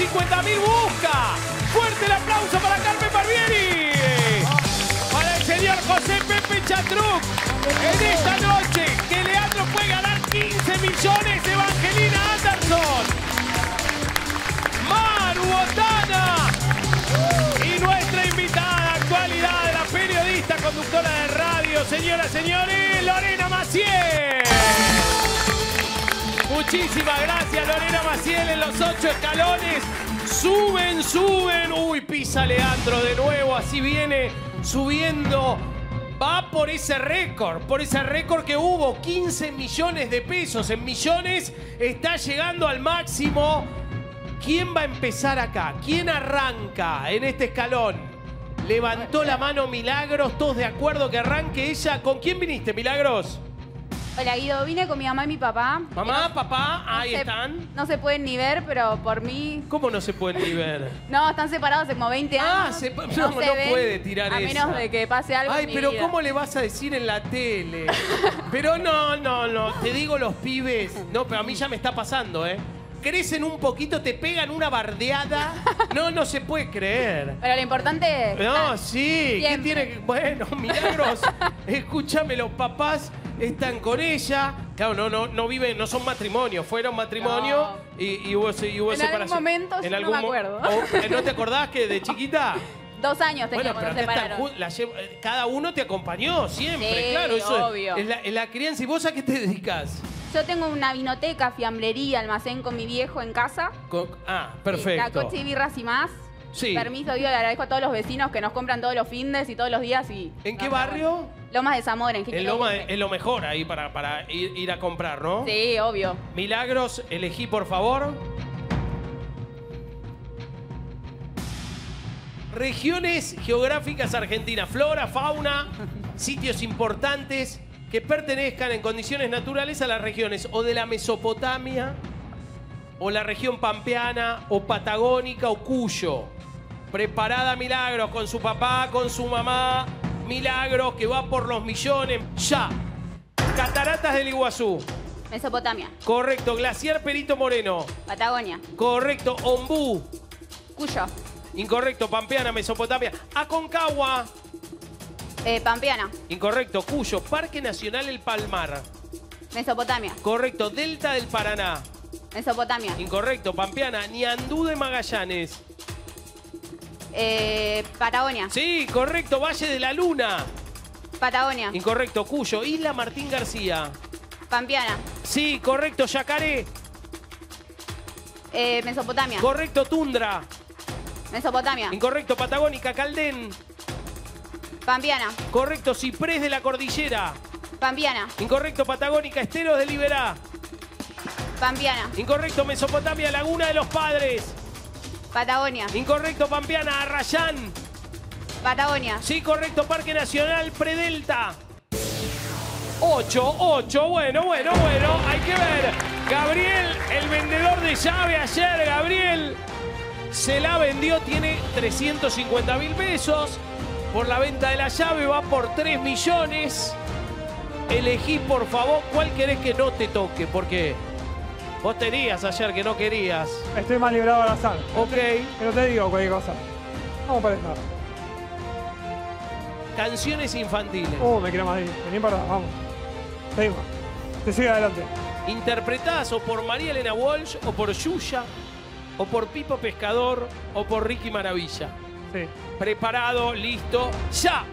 250 mil busca. Fuerte el aplauso para Carmen Barbieri. Para el señor José Pepe Chatruc. En esta noche que Leandro puede ganar 15 millones Evangelina Anderson. Maru Botana. Y nuestra invitada actualidad, la periodista, conductora de radio, señoras y señores, Lorena Maciel. Muchísimas gracias, Lorena Maciel, en los ocho escalones. Suben, suben. Uy, pisa Leandro de nuevo, así viene subiendo. Va por ese récord, por ese récord que hubo, 15 millones de pesos. En millones está llegando al máximo. ¿Quién va a empezar acá? ¿Quién arranca en este escalón? Levantó la mano Milagros, todos de acuerdo que arranque ella. ¿Con quién viniste, Milagros? Hola Guido, vine con mi mamá y mi papá. Mamá, papá, No ahí se- están. No se pueden ni ver, pero por mí. ¿Cómo no se pueden ni ver? No, están separados hace como 20 años. Ah, se- no, no ven, puede tirar A esa. menos de que pase algo. Ay, en mi pero vida. ¿cómo le vas a decir en la tele? Pero no, no, no. Te digo los pibes. No, pero a mí ya me está pasando, ¿eh? Crecen un poquito, te pegan una bardeada. No, no se puede creer. Pero lo importante es. No, sí. ¿Qué Siempre. tiene que.? Bueno, milagros. Escúchame, los papás están con ella. Claro, no, no, no viven, no son matrimonio, fueron matrimonio No. y, y hubo, y hubo En separación. algún momento, yo no me acuerdo. o- eh, ¿No te acordás que de chiquita? Dos años tenía Bueno, pero acá están la llevo- eh, cada uno te acompañó siempre, Sí, claro, eso es- obvio. Es, la, es la crianza. ¿Y vos a qué te dedicas? Yo tengo una vinoteca, fiambrería, almacén con mi viejo en casa. Ah, La perfecto. coche y birras y más. Sí. Permiso, Guido, le agradezco a todos los vecinos que nos compran todos los findes y todos los días. y ¿En qué barrio? Lomas de Zamora, en En Jiquilón. Loma es lo mejor ahí para, para ir, ir a comprar, ¿no? Sí, obvio. Milagros, elegí por favor. Regiones geográficas argentinas, flora, fauna, sitios importantes que pertenezcan en condiciones naturales a las regiones o de la Mesopotamia, o la región pampeana, o patagónica, o Cuyo. Preparada Milagros con su papá, con su mamá. Milagros que va por los millones. Ya. Cataratas del Iguazú. Mesopotamia, Correcto. Glaciar Perito Moreno. Patagonia, Correcto. Ombú. Cuyo, Incorrecto. Pampeana, Mesopotamia. Aconcagua. eh, Pampeana, Incorrecto. Cuyo. Parque Nacional El Palmar. Mesopotamia, Correcto. Delta del Paraná. Mesopotamia, Incorrecto. Pampeana. Niandú de Magallanes. Eh, Patagonia, Sí, correcto. Valle de la Luna. Patagonia, Incorrecto. Cuyo. Isla Martín García. Pampeana, Sí, correcto. Yacaré. eh, Mesopotamia, Correcto. Tundra. Mesopotamia, Incorrecto. Patagónica. Caldén. Pampeana, Correcto. Ciprés de la Cordillera. Pampeana, Incorrecto. Patagónica. Esteros de Liberá. Pampeana, Incorrecto. Mesopotamia. Laguna de los Padres. Patagonia, Incorrecto. Pampeana. Arrayán. Patagonia, Sí, correcto. Parque Nacional Predelta. 8, 8. Bueno, bueno, bueno. Hay que ver. Gabriel, el vendedor de llave ayer, Gabriel, se la vendió. Tiene 350 mil pesos. Por la venta de la llave va por 3 millones. Elegí, por favor, cuál querés que no te toque. Porque vos tenías ayer que no querías. Estoy más librado al azar. Ok. Pero te digo cualquier cosa. Vamos para esta. Canciones infantiles. Uh, me quiero más. Vení para vamos. Seguimos. Te sigue adelante. interpretadas o por María Elena Walsh, o por Yuya, o por Pipo Pescador, o por Ricky Maravilla. Sí. Preparado, listo, ya.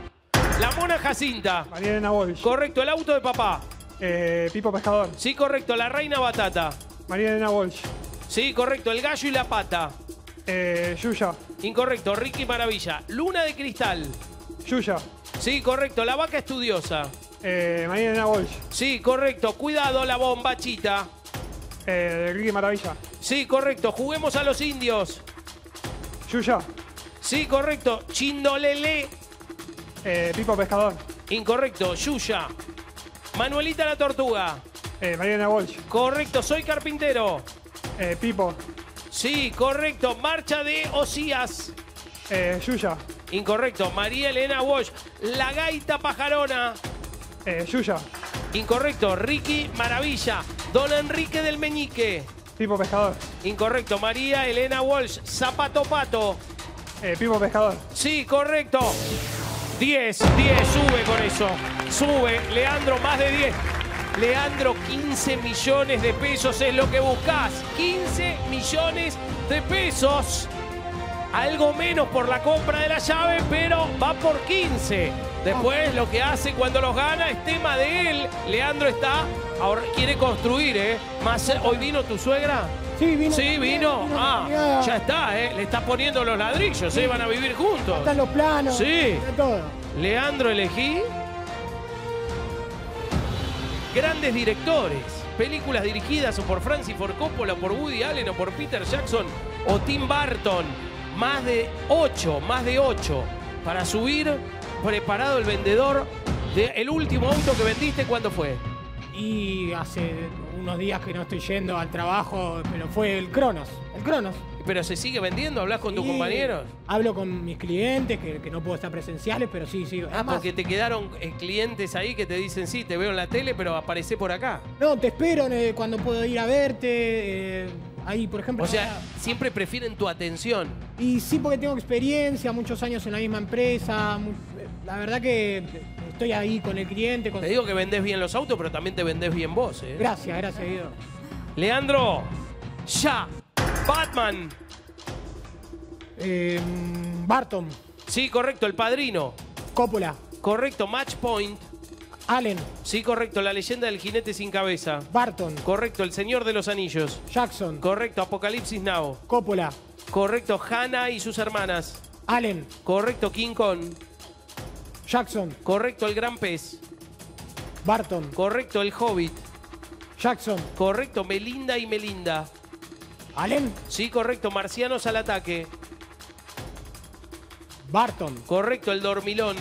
La mona Jacinta. María Elena Walsh. Correcto, el auto de papá. Eh, Pipo Pescador. Sí, correcto, la reina batata. María Elena Walsh. Sí, correcto, el gallo y la pata. Eh, Yuya. Incorrecto, Ricky Maravilla. Luna de cristal. Yuya. Sí, correcto, la vaca estudiosa. Eh, María Elena Walsh. Sí, correcto, cuidado, la bomba chita. Eh, Ricky Maravilla. Sí, correcto, juguemos a los indios. Yuya. Sí, correcto, chindolele. Eh, Pipo Pescador. Incorrecto, Yuya. Manuelita la tortuga. Eh, María Elena Walsh. Correcto, soy carpintero. Eh, Pipo. Sí, correcto, marcha de Osías. Eh, Yuya. Incorrecto, María Elena Walsh. La gaita pajarona. Eh, Yuya. Incorrecto, Ricky Maravilla. Don Enrique del Meñique. Pipo Pescador. Incorrecto. María Elena Walsh, zapato pato. Eh, Pipo Pescador. Sí, correcto. 10, 10, sube con eso. Sube. Leandro, más de 10. Leandro, 15 millones de pesos es lo que buscas. 15 millones de pesos. Algo menos por la compra de la llave, pero va por 15. Después lo que hace cuando los gana es tema de él. Leandro está, ahora quiere construir, ¿eh? Más, ¿Hoy vino tu suegra? Sí, vino. Sí, vino. vino Ah, ya está, ¿eh? Le está poniendo los ladrillos, ¿eh? Van a vivir juntos. Están los planos. Sí. Está todo. Leandro elegí. Grandes directores. Películas dirigidas o por Francis Ford Coppola, por Woody Allen o por Peter Jackson o Tim Burton. Más de ocho, más de ocho. Para subir, preparado el vendedor. De último auto que vendiste, ¿cuándo fue? Y hace unos días que no estoy yendo al trabajo, pero fue el Cronos. El Cronos. ¿Pero se sigue vendiendo? ¿Hablas con tus compañeros? Hablo con mis clientes, que, que no puedo estar presenciales, pero sí, sí. Ah, Además, porque te quedaron eh, clientes ahí que te dicen, sí, te veo en la tele, pero aparecé por acá. No, te espero eh, cuando puedo ir a verte. eh, ahí, por ejemplo. O sea, ahora- siempre prefieren tu atención. Y sí, porque tengo experiencia, muchos años en la misma empresa. La verdad que estoy ahí con el cliente. Con... Te digo que vendés bien los autos, pero también te vendés bien vos. Gracias, gracias, Guido. Leandro, ya. Batman. Eh, Barton, Sí, correcto. El Padrino. Coppola, Correcto. Match Point. Allen, Sí, correcto. La leyenda del jinete sin cabeza. Barton, Correcto. El Señor de los Anillos. Jackson, Correcto. Apocalipsis Now. Coppola, Correcto. Hannah y sus hermanas. Allen, Correcto. King Kong. Jackson, Correcto. El Gran Pez. Barton, Correcto. El Hobbit. Jackson, Correcto. Melinda y Melinda. Allen, Sí, correcto. Marcianos al ataque. Barton, Correcto. El Dormilón.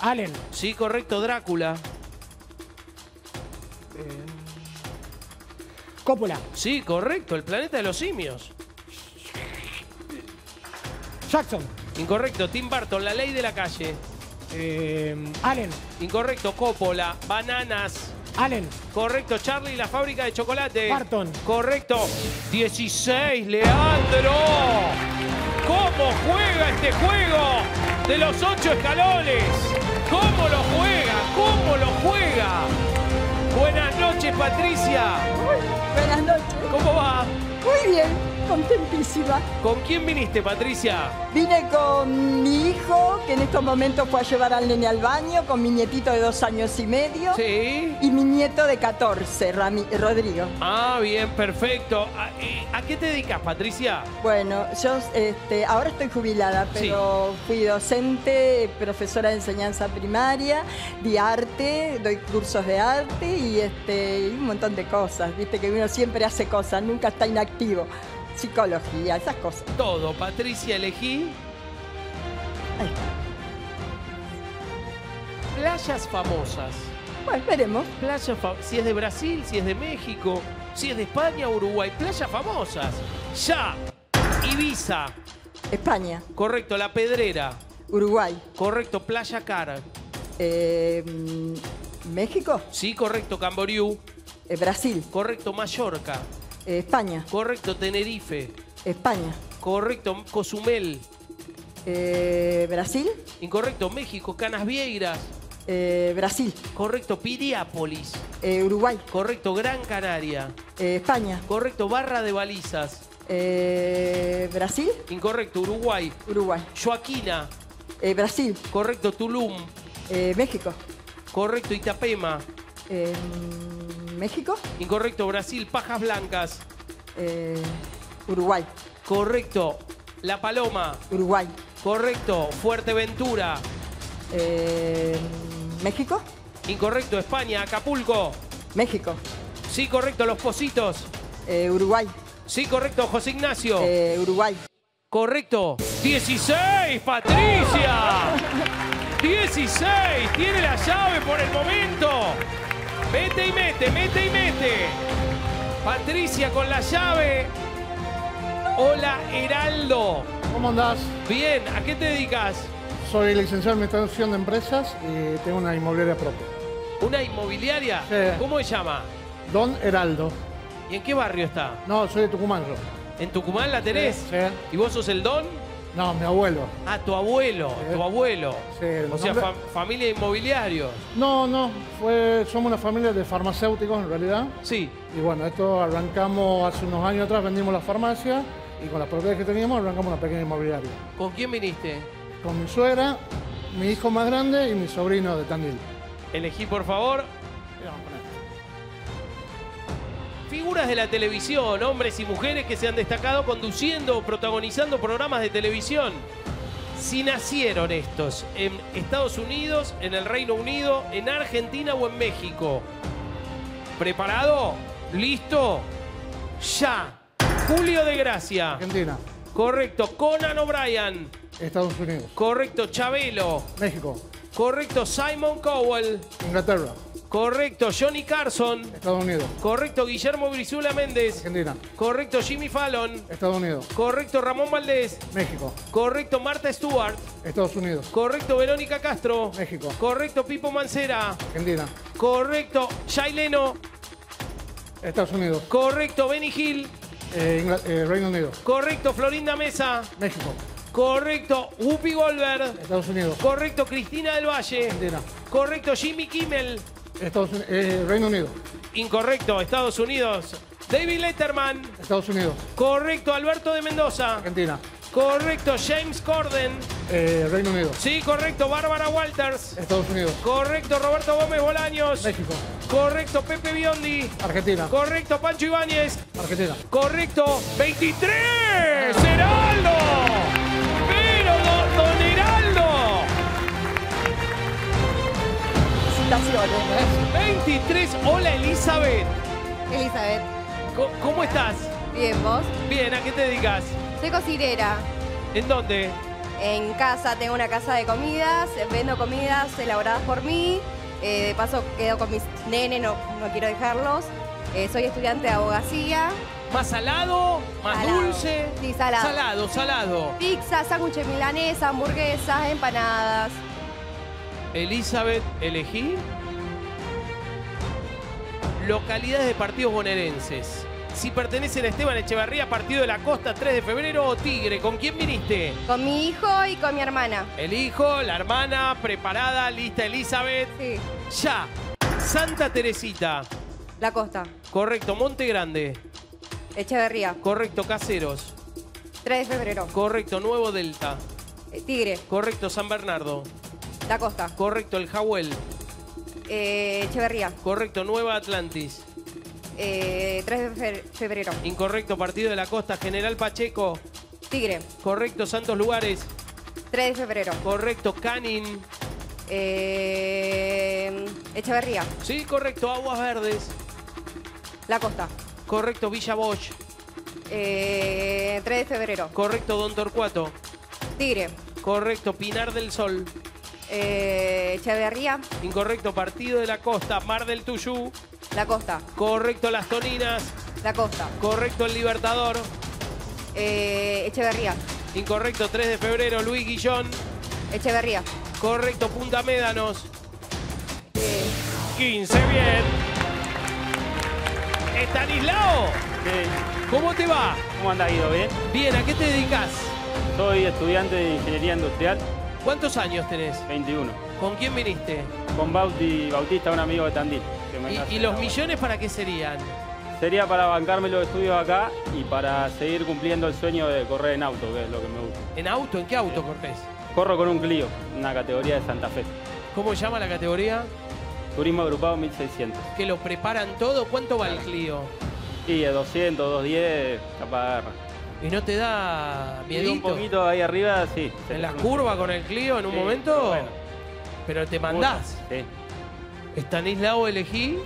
Allen, Sí, correcto. Drácula. Coppola, Sí, correcto. El planeta de los simios. Jackson, Incorrecto. Tim Burton. La ley de la calle. eh, Allen, Incorrecto. Coppola. Bananas. Allen, Correcto. Charlie y la fábrica de chocolate. Barton. Correcto. 16. Leandro. ¿Cómo juega este juego de los ocho escalones? ¿Cómo lo juega? ¿Cómo lo juega? Buenas noches, Patricia. Buenas noches. ¿Cómo va? Muy bien, contentísima. ¿Con quién viniste, Patricia? Vine con mi hijo, que en estos momentos fue a llevar al nene al baño, con mi nietito de dos años y medio. Sí. Y mi nieto de 14, Rami- Rodrigo. Ah, bien, perfecto. ¿A, eh, ¿a qué te dedicas, Patricia? Bueno, yo este, ahora estoy jubilada, pero fui docente, profesora de enseñanza primaria, di arte, doy cursos de arte y, este, y un montón de cosas. Viste que uno siempre hace cosas, nunca está inactivo. Psicología, esas cosas. Todo, Patricia, elegí Ahí está. playas famosas. Bueno, veremos. Playas si es de Brasil, si es de México, si es de España, Uruguay. Playas famosas. Ya. Ibiza. España, Correcto, La Pedrera. Uruguay, Correcto, Playa Cara. eh, mm, México, Sí, correcto, Camboriú. eh, Brasil, Correcto, Mallorca. Eh, España, Correcto, Tenerife. España, Correcto, Cozumel. eh, Brasil, Incorrecto, México, Canas Vieiras. eh, Brasil, Correcto, Piriápolis. eh, Uruguay, Correcto, Gran Canaria. eh, España, Correcto, Barra de Balizas. Brasil, Incorrecto, Uruguay. Uruguay, Joaquina. Brasil, Correcto, Tulum. México, Correcto, Itapema. México, Incorrecto, Brasil, Pajas Blancas. eh, Uruguay, Correcto, La Paloma. Uruguay, Correcto, Fuerteventura. eh, México, Incorrecto, España, Acapulco. México, Sí, correcto, Los Positos. eh, Uruguay, Sí, correcto, José Ignacio. eh, Uruguay, Correcto. 16, Patricia. 16, tiene la llave por el momento. Mete y mete, mete y mete. Patricia con la llave. Hola, Heraldo. ¿Cómo andás? Bien, ¿a qué te dedicas? Soy licenciado en Administración de Empresas y tengo una inmobiliaria propia. ¿Una inmobiliaria? Sí. ¿Cómo se llama? Don Heraldo. ¿Y en qué barrio está? No, soy de Tucumán yo. ¿En Tucumán la tenés? Sí. ¿Y vos sos el don? No, mi abuelo. Ah, tu abuelo, tu abuelo. Sí, el o sea, nombre- fa- familia de inmobiliarios. No, no, fue, somos una familia de farmacéuticos en realidad. Sí. Y bueno, esto arrancamos hace unos años atrás, vendimos la farmacia y con las propiedades que teníamos arrancamos una pequeña inmobiliaria. ¿Con quién viniste? Con mi suegra, mi hijo más grande y mi sobrino de Tandil. Elegí, por favor. Figuras de la televisión, hombres y mujeres que se han destacado conduciendo o protagonizando programas de televisión. Si nacieron estos en Estados Unidos, en el Reino Unido, en Argentina o en México. ¿Preparado? ¿Listo? Ya. Julio de Gracia. Argentina, Correcto. Conan O'Brien. Estados Unidos, Correcto. Chabelo. México, Correcto. Simon Cowell. Inglaterra, Correcto. Johnny Carson. Estados Unidos, Correcto. Guillermo Brizuela Méndez. Argentina, Correcto. Jimmy Fallon. Estados Unidos, Correcto. Ramón Valdés. México, Correcto. Marta Stewart. Estados Unidos, Correcto. Verónica Castro. México. Correcto. Pipo Mancera. Argentina, Correcto. Jay Leno. Estados Unidos, Correcto. Benny Hill. eh, eh, Reino Unido, Correcto. Florinda Mesa. México, Correcto. Whoopi Goldberg. Estados Unidos, Correcto. Cristina del Valle. Argentina, Correcto. Jimmy Kimmel. Estados eh, Reino Unido, Incorrecto. Estados Unidos. David Letterman. Estados Unidos, Correcto. Alberto de Mendoza. Argentina, Correcto. James Corden. eh, Reino Unido, Sí, correcto. Bárbara Walters. Estados Unidos, Correcto. Roberto Gómez Bolaños. México, Correcto. Pepe Biondi. Argentina, Correcto. Pancho Ibáñez. Argentina. Correcto. 23. Heraldo. Pero don, Felicitaciones. 23. Hola Elizabeth. Elizabeth, ¿Cómo estás? bien, ¿vos? Bien, ¿a qué te dedicas? Soy cocinera. ¿En dónde? En casa tengo una casa de comidas, vendo comidas elaboradas por mí. Eh, de paso quedo con mis nenes, no, no quiero dejarlos. Eh, soy estudiante de abogacía. ¿Más salado? ¿Más Salado. dulce? Sí, salado. Salado, salado. Pizza, sándwiches milanesa, hamburguesas, empanadas. Elizabeth, elegí. Localidades de partidos bonaerenses. Si pertenecen a Esteban Echeverría, Partido de la Costa, 3 de febrero o Tigre. ¿Con quién viniste? Con mi hijo y con mi hermana. El hijo, la hermana, preparada, lista Elizabeth. Sí, Ya. Santa Teresita. la costa. Correcto. Monte Grande. Echeverría, Correcto. Caseros. 3 de febrero. Correcto. Nuevo Delta. Eh, Tigre, Correcto. San Bernardo. La costa. Correcto. El Jahuel. Eh, Echeverría, Correcto. Nueva Atlantis. eh, 3 de fe- febrero. Incorrecto. Partido de la Costa. General Pacheco. Tigre, Correcto. Santos Lugares. 3 de febrero. Correcto. Canin. Eh, Echeverría, Sí, correcto. Aguas Verdes. la costa. Correcto. Villa Bosch. Eh, 3 de febrero. Correcto. Don Torcuato. Tigre, Correcto. Pinar del Sol. Eh, Echeverría, Incorrecto. Partido de la Costa. Mar del Tuyú. la costa. Correcto. Las Toninas. La costa. Correcto. El Libertador. Eh, Echeverría, Incorrecto. 3 de febrero. Luis Guillón. Echeverría. Correcto. Punta Médanos. Eh, 15. Bien. Estanislao. Sí. ¿Cómo te va? ¿Cómo anda Guido? ¿Bien? Bien. ¿A qué te dedicas? Soy estudiante de Ingeniería Industrial, ¿Cuántos años tenés? 21. ¿Con quién viniste? Con Bauti Bautista, un amigo de Tandil. que me ¿Y, los millones para qué serían? Sería para bancarme los estudios acá y para seguir cumpliendo el sueño de correr en auto, que es lo que me gusta. ¿En auto? ¿En qué auto cortés? Corro con un Clio, una categoría de Santa Fe. ¿Cómo llama la categoría? Turismo agrupado 1600. ¿Que lo preparan todo? ¿Cuánto va el Clio? Y de 200, 210, capaz de agarra. ¿Y no te da Y un miedito? poquito ahí arriba, sí. ¿En las curvas con el Clio en un Sí, momento? pero bueno. Pero te mandás. Sí. Estanislao elegí.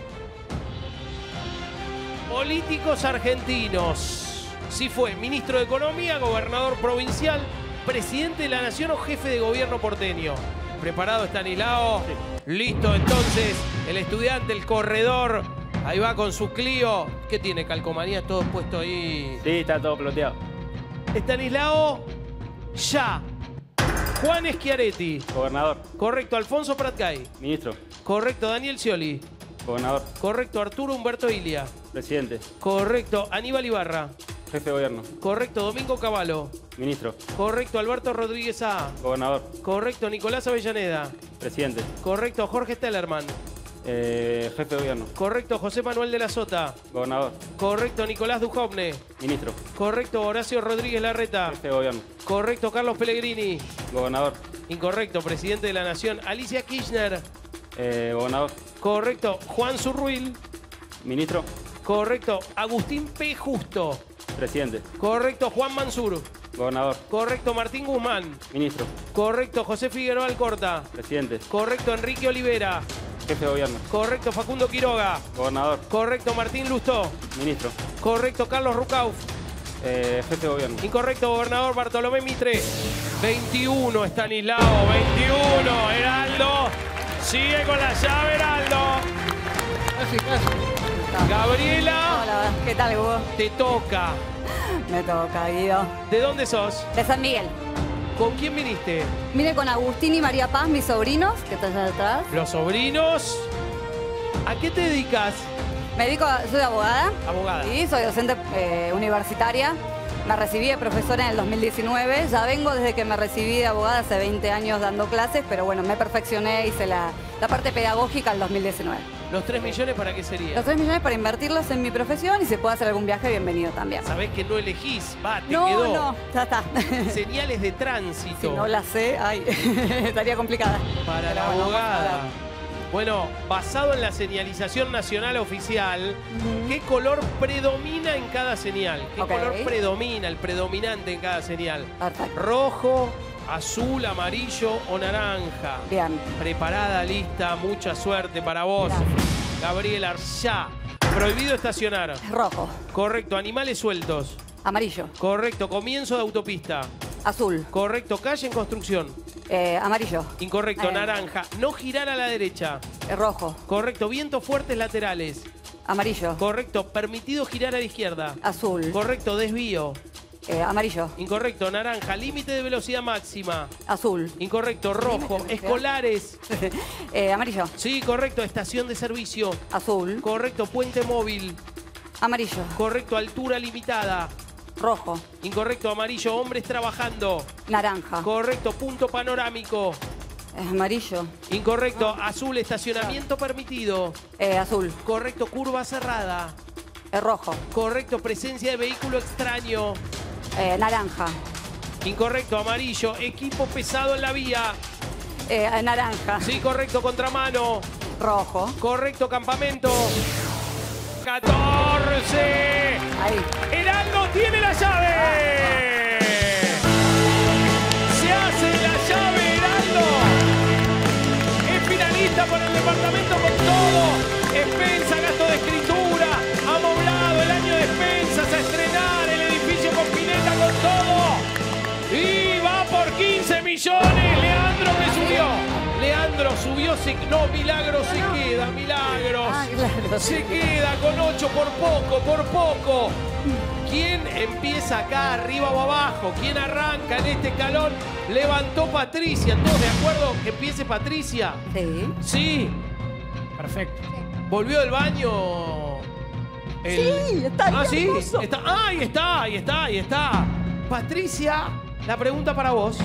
Políticos argentinos. Si fue ministro de Economía, gobernador provincial, presidente de la Nación o jefe de gobierno porteño. ¿Preparado Estanislao? Listo entonces. El estudiante, el corredor. Ahí va con su Clio. ¿Qué tiene? Calcomanía todo puesto ahí. Sí, está todo ploteado. Estanislao, ya. Juan Schiaretti. Gobernador, Correcto. Alfonso Pratgay. ministro, Correcto. Daniel Scioli. Gobernador. Correcto. Arturo Humberto Ilia. Presidente. Correcto. Aníbal Ibarra. Jefe de gobierno. Correcto. Domingo Cavallo. Ministro. Correcto. Alberto Rodríguez A. Gobernador. Correcto. Nicolás Avellaneda. Presidente. Correcto. Jorge Tellerman. Eh, jefe de gobierno. Correcto. José Manuel de la Sota. Gobernador. Correcto. Nicolás Dujovne. Ministro. Correcto. Horacio Rodríguez Larreta. Jefe de gobierno. Correcto. Carlos Pellegrini. Gobernador. Incorrecto. Presidente de la Nación. Alicia Kirchner. Eh, gobernador. Correcto. Juan Zurruil. Ministro. Correcto. Agustín P. Justo. Presidente. Correcto. Juan Mansur. Gobernador. Correcto. Martín Guzmán. Ministro. Correcto. José Figueroa Alcorta. Presidente. Correcto. Enrique Olivera. Jefe de gobierno. Correcto. Facundo Quiroga. Gobernador. Correcto. Martín Lustó. Ministro. Correcto. Carlos Rucauf. Eh, jefe de gobierno. Incorrecto. Gobernador Bartolomé Mitre. 21. Estanislao. 21. Heraldo. Sigue con la llave, Heraldo. Casi, casi. Gabriela. Hola, ¿qué tal, Hugo? Te toca. Me toca, Guido. ¿De dónde sos? De San Miguel. ¿Con quién viniste? Vine con Agustín y María Paz, mis sobrinos, que están allá atrás. Los sobrinos. ¿A qué te dedicas? Me dedico, soy abogada. Abogada. Sí, soy docente eh, universitaria. Me recibí de profesora en el 2019. Ya vengo desde que me recibí de abogada hace 20 años dando clases, pero bueno, me perfeccioné, hice la, la parte pedagógica en el 2019. ¿Los 3 millones para qué sería? Los 3 millones para invertirlos en mi profesión y si puede hacer algún viaje, bienvenido también. Sabés que no elegís. Va, te No, quedó. no, ya está. Señales de tránsito. si no la sé, ay, estaría complicada. Para Pero la abogada. Bueno, basado en la señalización nacional oficial, ¿qué color predomina en cada señal? ¿Qué color predomina, el predominante en cada señal? Perfecto. ¿Rojo, azul, amarillo o naranja? Bien. Preparada, lista, mucha suerte para vos. Gracias. Gabriela, ya. Prohibido estacionar. Rojo, Correcto, animales sueltos. amarillo, Correcto, comienzo de autopista. Azul, Correcto, calle en construcción. eh, amarillo, Incorrecto, Eh. naranja. No girar a la derecha. eh, rojo, Correcto, vientos fuertes laterales. amarillo, Correcto, permitido girar a la izquierda. azul, Correcto, desvío. eh, amarillo, Incorrecto, naranja, límite de velocidad máxima. azul, Incorrecto, rojo, escolares. eh, amarillo, Sí, correcto, estación de servicio. azul, Correcto, puente móvil. amarillo, Correcto, altura limitada. Rojo. Incorrecto, amarillo. Hombres trabajando. Naranja. Correcto, punto panorámico. Es amarillo. Incorrecto, ah. azul, estacionamiento permitido. Eh, azul. Correcto, curva cerrada. Rojo. Correcto, presencia de vehículo extraño. Eh, naranja. Incorrecto, amarillo. Equipo pesado en la vía. Eh, naranja. Sí, correcto, contramano. Rojo. Correcto, campamento. ¡Catón! 11. Heraldo tiene la llave. Se hace la llave Heraldo. Es finalista por el departamento con todo. Expensa, gasto de escritura. Amoblado el año de expensas a estrenar el edificio con pileta con todo. Y va por 15 millones. Leandro me subió. Subió. Se... No, Milagro se queda. Milagros. Ah, claro. Se queda con 8 por poco, por poco. ¿Quién empieza acá arriba o abajo? ¿Quién arranca en este escalón? Levantó Patricia. ¿Todos de acuerdo que empiece Patricia? sí, Sí. Perfecto. ¿Volvió del baño? Sí, está Ah, sí. Está... Ah, ahí está, ahí está, ahí está. Patricia, la pregunta para vos.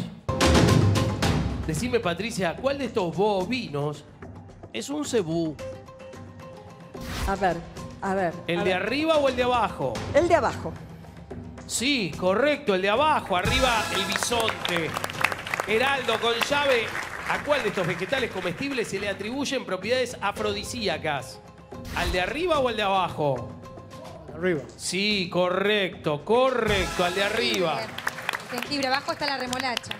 Decime, Patricia, ¿cuál de estos bovinos es un cebú? A ver, a ver. ¿El a de ver. arriba o el de abajo? El de abajo. Sí, correcto, el de abajo, arriba el bisonte. Heraldo con llave. ¿A cuál de estos vegetales comestibles se le atribuyen propiedades afrodisíacas? ¿Al de arriba o al de abajo? Arriba. Sí, correcto, correcto, al de arriba. Jengibre, abajo está la remolacha.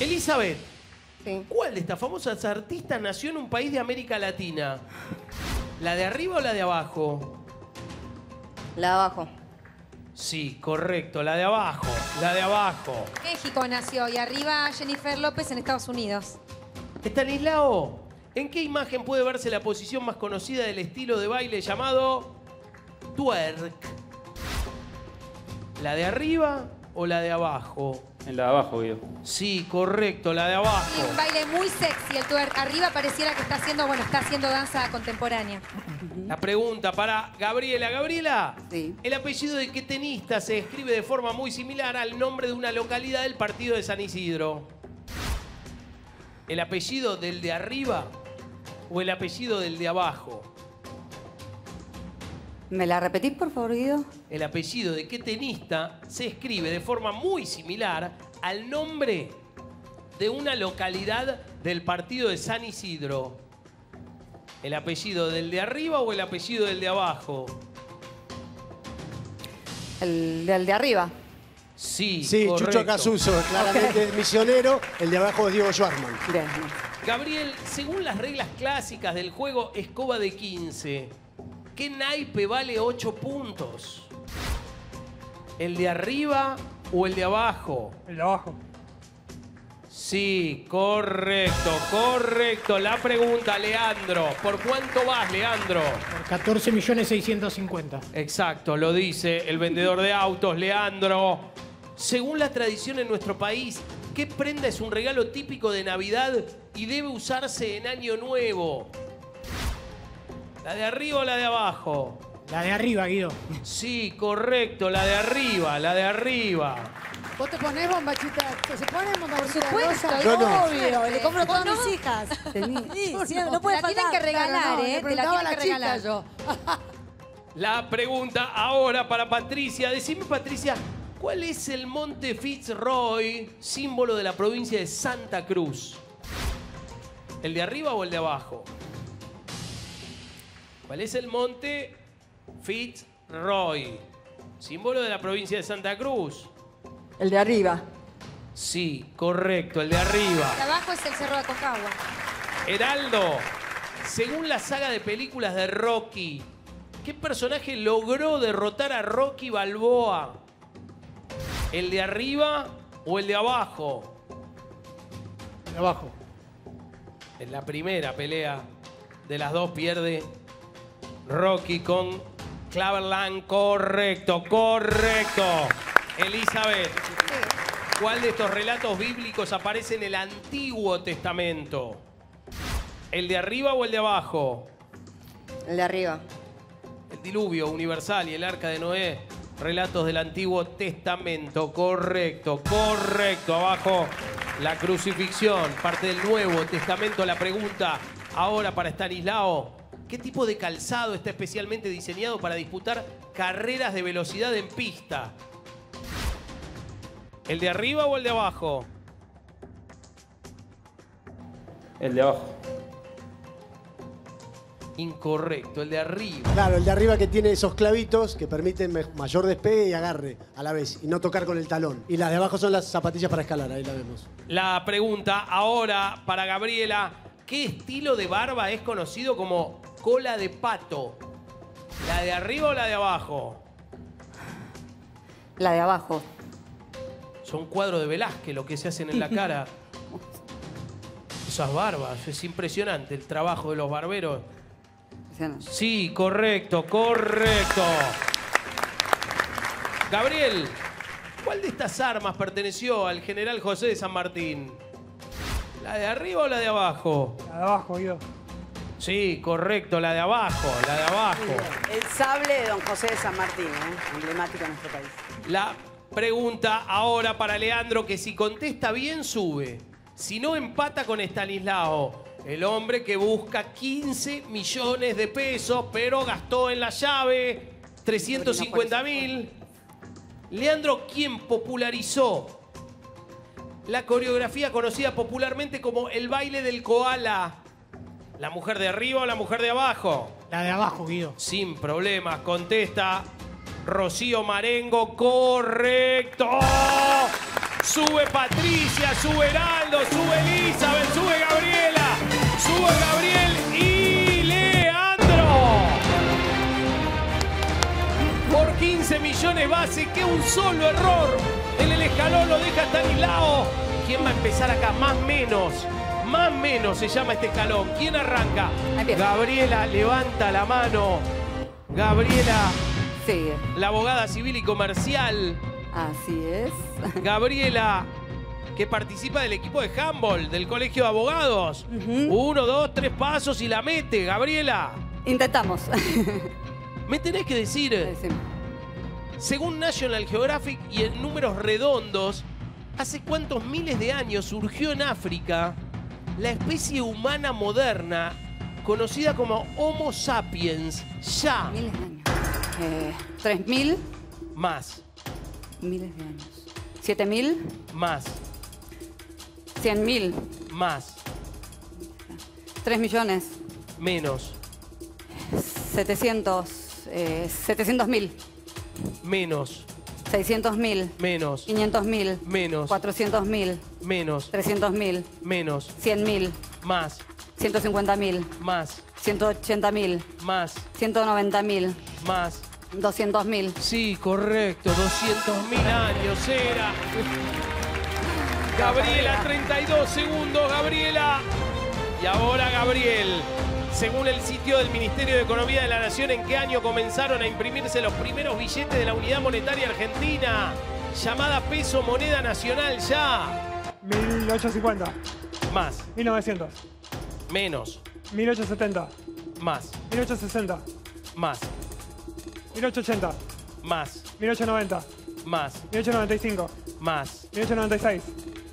Elizabeth, Sí. ¿cuál de estas famosas artistas nació en un país de América Latina? ¿La de arriba o la de abajo? La de abajo. Sí, correcto, la de abajo, la de abajo. México nació y arriba Jennifer López en Estados Unidos. Estanislao, ¿en qué imagen puede verse la posición más conocida del estilo de baile llamado twerk? ¿La de arriba o la de abajo? En la de abajo, Guido. Sí, correcto, la de abajo. Y un baile muy sexy. El tuer arriba pareciera que está haciendo, bueno, está haciendo danza contemporánea. La pregunta para Gabriela. Gabriela, Sí. el apellido de qué tenista se escribe de forma muy similar al nombre de una localidad del partido de San Isidro? ¿El apellido del de arriba o el apellido del de abajo? ¿Me la repetís, por favor, Guido? El apellido de qué tenista se escribe de forma muy similar al nombre de una localidad del partido de San Isidro. ¿El apellido del de arriba o el apellido del de abajo? El del de arriba. Sí, Sí, Chucho. Casuso, claramente es misionero. El de abajo es Diego Schwartzman. Bien. Gabriel, según las reglas clásicas del juego escoba de 15, ¿qué naipe vale 8 puntos? ¿El de arriba o el de abajo? El de abajo. Sí, correcto, correcto. La pregunta, Leandro. ¿Por cuánto vas, Leandro? Por 14 millones 650. Exacto, lo dice el vendedor de autos, Leandro. Según la tradición en nuestro país, ¿qué prenda es un regalo típico de Navidad y debe usarse en Año Nuevo? ¿La de arriba o la de abajo? La de arriba, Guido. Sí, correcto, la de arriba, la de arriba. ¿Vos te ponés bombachita? ¿Se pone bombachita supuesto, rosa? yo no. Obvio, le compro a todas ¿Vos no? mis hijas. Sí, sí, Te no puede la tienen faltar. que regalar, Claro, no, ¿eh? Te la tienen que la chica regalar. yo. La pregunta ahora para Patricia. Decime, Patricia, ¿cuál es el monte Fitzroy, símbolo de la provincia de Santa Cruz? ¿El de arriba o el de abajo? ¿Cuál es el monte Fitzroy, símbolo de la provincia de Santa Cruz? El de arriba. Sí, correcto, el de arriba. De abajo es el Cerro de Aconcagua. Heraldo, según la saga de películas de Rocky, ¿qué personaje logró derrotar a Rocky Balboa? ¿El de arriba o el de abajo? El de abajo. En la primera pelea de las dos pierde Rocky con Claverland. Correcto, correcto. Elizabeth, ¿cuál de estos relatos bíblicos aparece en el Antiguo Testamento? ¿El de arriba o el de abajo? El de arriba. El diluvio universal y el arca de Noé. Relatos del Antiguo Testamento. Correcto, correcto. Abajo la crucifixión. Parte del Nuevo Testamento. La pregunta ahora para Stanislao. ¿Qué tipo de calzado está especialmente diseñado para disputar carreras de velocidad en pista? ¿El de arriba o el de abajo? El de abajo. Incorrecto, el de arriba. Claro, el de arriba que tiene esos clavitos que permiten me- mayor despegue y agarre a la vez y no tocar con el talón. Y las de abajo son las zapatillas para escalar, ahí la vemos. La pregunta ahora para Gabriela. ¿Qué estilo de barba es conocido como cola de pato? ¿La de arriba o la de abajo? La de abajo. Son cuadros de Velázquez lo que se hacen en la cara. Esas barbas, es impresionante el trabajo de los barberos. Sí, correcto, correcto. Gabriel, ¿cuál de estas armas perteneció al general José de San Martín? ¿La de arriba o la de abajo? La de abajo, Guido. Sí, correcto, la de abajo, la de abajo. El sable de don José de San Martín, ¿eh? emblemático en nuestro país. La pregunta ahora para Leandro, que si contesta bien, sube. Si no, empata con Estanislao. El hombre que busca 15 millones de pesos, pero gastó en la llave 350 mil. Leandro, ¿quién popularizó la coreografía conocida popularmente como el baile del koala? ¿La mujer de arriba o la mujer de abajo? La de abajo, Guido. Sin problemas, contesta Rocío Marengo, correcto. Sube Patricia, sube Heraldo, sube Elizabeth, sube Gabriela, sube Gabriel y Leandro. Por 15 millones base, que un solo error en el escalón lo deja Stanislao. ¿Quién va a empezar acá? Más menos. Más menos se llama este escalón. ¿Quién arranca? Gabriela levanta la mano. Gabriela, Sí. la abogada civil y comercial. Así es. Gabriela, que participa del equipo de handball del Colegio de Abogados. Uno, dos, tres pasos y la mete, Gabriela. Intentamos. Me tenés que decir, según National Geographic y en números redondos, ¿hace cuántos miles de años surgió en África la especie humana moderna conocida como Homo sapiens? Ya. Miles de años. Eh, ¿3.000? Más. Miles de años. ¿7.000? Más. ¿100.000? Más. ¿3 millones? Menos. 700. Eh, 700.000. Menos. 600.000. Menos. 500.000. Menos. 400.000. Menos. 300.000. Menos. 100.000. Más. 150.000. Más. 180.000. Más. 190.000. Más. 200.000. Sí, correcto. 200.000 años era. Gabriela, 32 segundos, Gabriela. Y ahora Gabriel. Según el sitio del Ministerio de Economía de la Nación, ¿en qué año comenzaron a imprimirse los primeros billetes de la Unidad Monetaria Argentina? Llamada peso moneda nacional ya. 1850. Más. 1900. Menos. 1870. Más. 1860. Más. 1880. Más. 1890. Más. 1895. Más. 1896.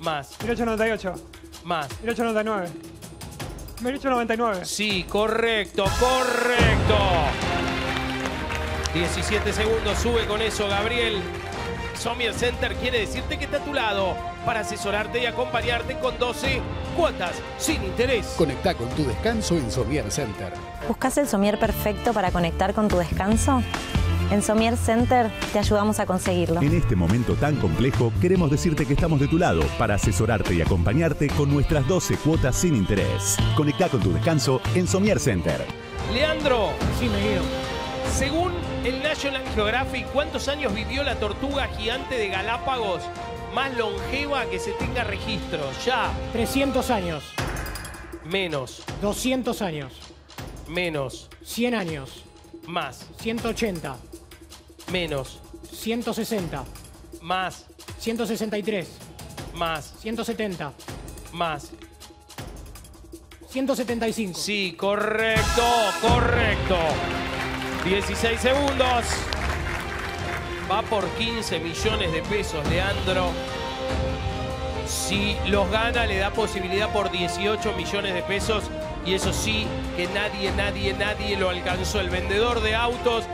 Más. 1898. Más. 1899. 1899. Sí, correcto, correcto. 17 segundos, sube con eso, Gabriel. Somier Center quiere decirte que está a tu lado para asesorarte y acompañarte con 12 cuotas sin interés. Conecta con tu descanso en Somier Center. ¿Buscas el somier perfecto para conectar con tu descanso? En Somier Center te ayudamos a conseguirlo. En este momento tan complejo, queremos decirte que estamos de tu lado para asesorarte y acompañarte con nuestras 12 cuotas sin interés. Conecta con tu descanso en Somier Center. Leandro. Sí, me guío. Según el National Geographic, ¿cuántos años vivió la tortuga gigante de Galápagos más longeva que se tenga registro? Ya. 300 años. Menos. 200 años. Menos. 100 años. Más. 180. Menos. 160. Más. 163. Más. 170. Más. 175. Sí, correcto, correcto. 16 segundos. Va por 15 millones de pesos, Leandro. Si los gana, le da posibilidad por 18 millones de pesos. Y eso sí, que nadie, nadie, nadie lo alcanzó. El vendedor de autos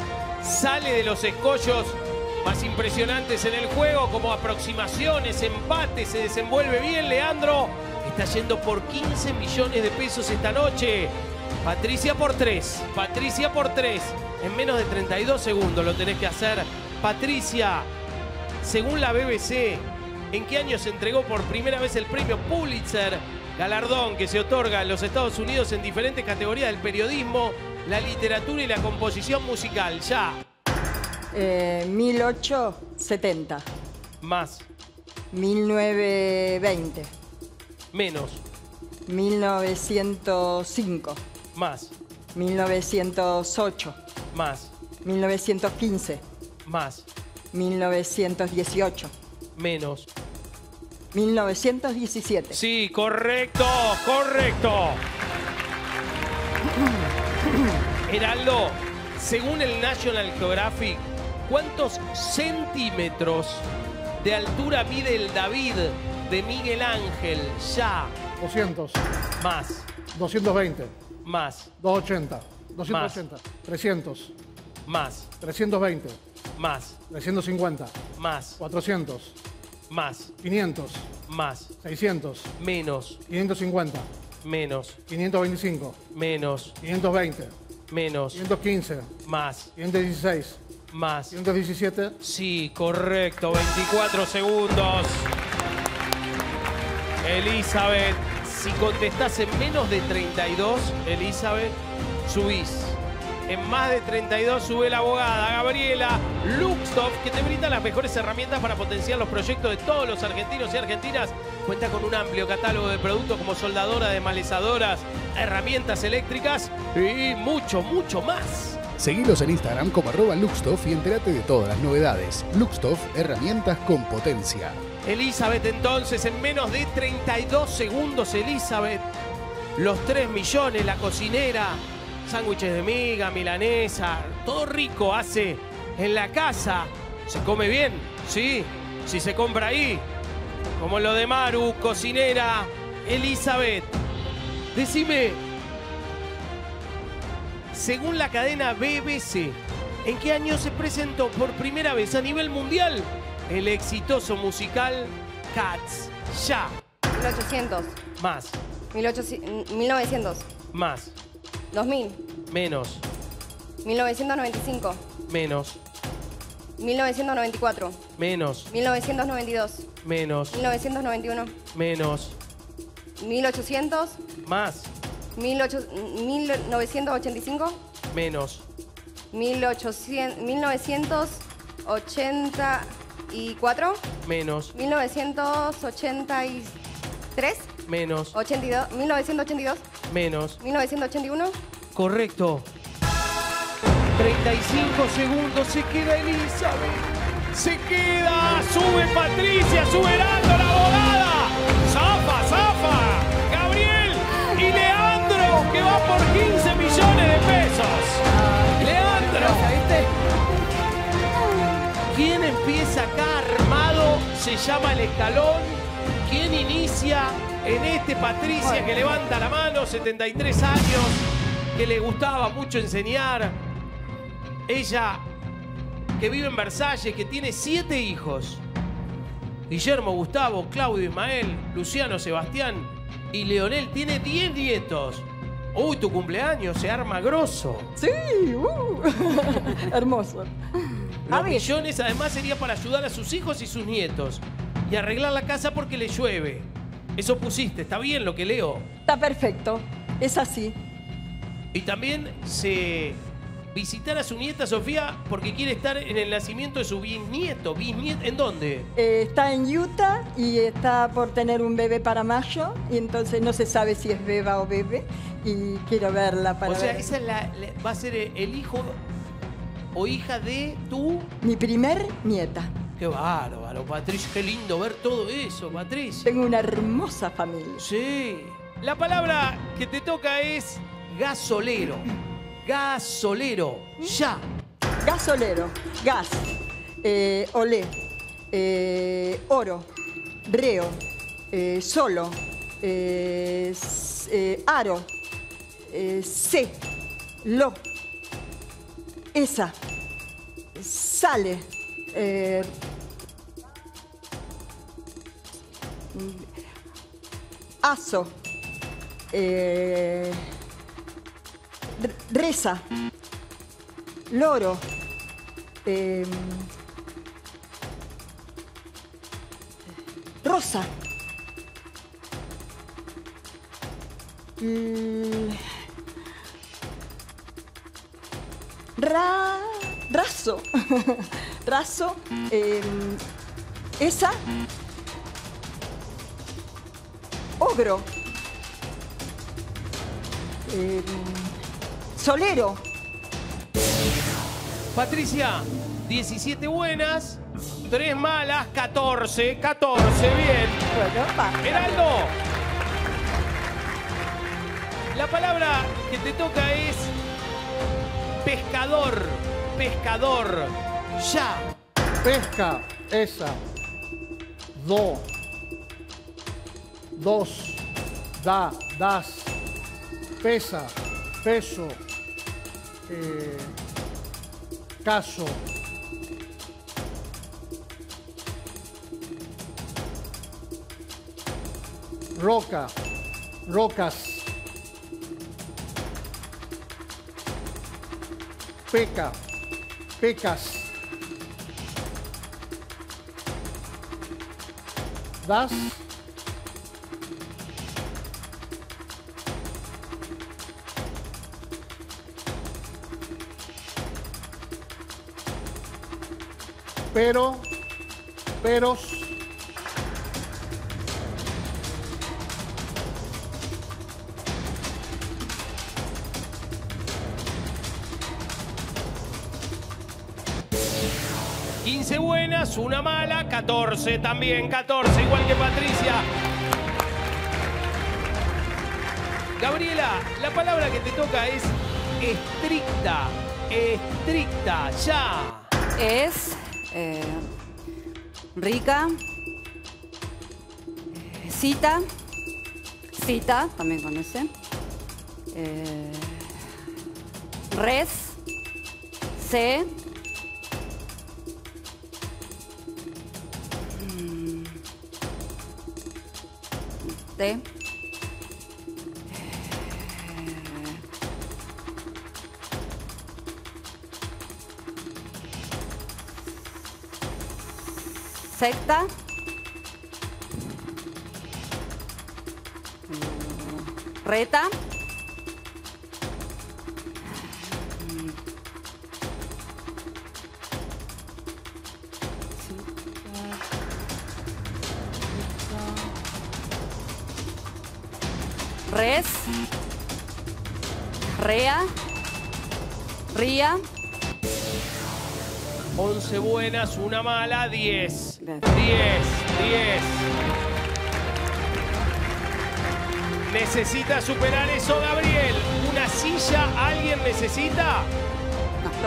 sale de los escollos más impresionantes en el juego, como aproximaciones, empates, se desenvuelve bien, Leandro. Está yendo por 15 millones de pesos esta noche. Patricia por 3, Patricia por 3. En menos de 32 segundos lo tenés que hacer. Patricia, según la BBC, ¿en qué año se entregó por primera vez el premio Pulitzer? Galardón que se otorga en los Estados Unidos en diferentes categorías del periodismo, la literatura y la composición musical. Ya. Eh, 1870. Más. 1920. Menos. 1905. Más. 1908. Más. 1915. Más. 1918. Menos. 1917. Sí, correcto, correcto. Heraldo, según el National Geographic, ¿cuántos centímetros de altura mide el David de Miguel Ángel? Ya. 200. Más. 220. Más. 280. 280. 300. Más. 320. Más. 350. Más. 400. Más. 500. Más. 600. Menos. 550. Menos. 525. Menos. 520. Menos. 515. Más. 516. Más. 117. Sí, correcto. 24 segundos. Elizabeth, si contestás en menos de 32, Elizabeth, subís. En más de 32 sube la abogada Gabriela Luxtoff, que te brinda las mejores herramientas para potenciar los proyectos de todos los argentinos y argentinas. Cuenta con un amplio catálogo de productos como soldadora, desmalezadoras, herramientas eléctricas y mucho, mucho más. Seguilos en Instagram como arroba Luxtoff y entérate de todas las novedades. Luxtoff, herramientas con potencia. Elizabeth entonces en menos de 32 segundos, Elizabeth. Los 3 millones, la cocinera, sándwiches de miga, milanesa, todo rico hace en la casa. ¿Se come bien? Sí. Si se compra ahí. Como lo de Maru, cocinera, Elizabeth. Decime, según la cadena BBC, ¿en qué año se presentó por primera vez a nivel mundial el exitoso musical Cats? Ya. 1800. Más. 1800, 1900. Más. 2000. Menos. 1995. Menos. 1994. Menos. 1992. Menos. 1991. Menos. 1800. Más. 18 1985. Menos. 1800, 1984. Menos. 1983. Menos. 82, 1982. Menos. 1981. Correcto. 35 segundos. Se queda Elizabeth. Se queda. Sube Patricia. Sube Nando, la abogada. Zafa, zafa. Gabriel y Leandro, que va por 15 millones de pesos. Leandro. ¿Quién empieza acá armado? Se llama el escalón. ¿Quién inicia en este Patricia que levanta la mano, 73 años, que le gustaba mucho enseñar? Ella que vive en Versalles, que tiene siete hijos. Guillermo, Gustavo, Claudio, Ismael, Luciano, Sebastián y Leonel tiene 10 nietos. Uy, tu cumpleaños se arma grosso. Sí, uh, hermoso. Los millones además sería para ayudar a sus hijos y sus nietos. Y arreglar la casa porque le llueve. Eso pusiste, está bien lo que leo. Está perfecto, es así. Y también se visitar a su nieta Sofía porque quiere estar en el nacimiento de su bisnieto. ¿Bisnieto? ¿En dónde? Eh, está en Utah y está por tener un bebé para mayo y entonces no se sabe si es beba o bebé y quiero verla para o sea, ver. esa es la, la- va a ser el hijo o hija de tu... Mi primer nieta. Qué bárbaro, Patricia. Qué lindo ver todo eso, Patricia. Tengo una hermosa familia. Sí. La palabra que te toca es gasolero. Gasolero. Ya. Gasolero, gas, eh, olé, eh, oro, reo, eh, solo, eh, aro, se, lo, esa, sale, eh, aso, eh, reza, loro, eh, rosa, ra, raso, raso, eh, esa, ogro, eh, solero. Patricia, 17 buenas, 3 malas, 14. 14, bien. Heraldo. La palabra que te toca es pescador. Pescador. Ya. Pesca, esa. Do. Dos. Da, das. Pesa, peso. eh, caso. Roca, rocas. Peca, pecas. Das. Pero, peros. Una mala, 14 también, 14, igual que Patricia. Gabriela, la palabra que te toca es estricta, estricta, ya. Es eh, rica. eh, Cita. Cita, también con ese. Eh, res. C. Secta. Reta. Ría. 11 buenas, una mala, 10. 10, 10. Necesita superar eso, Gabriel. ¿Una silla alguien necesita?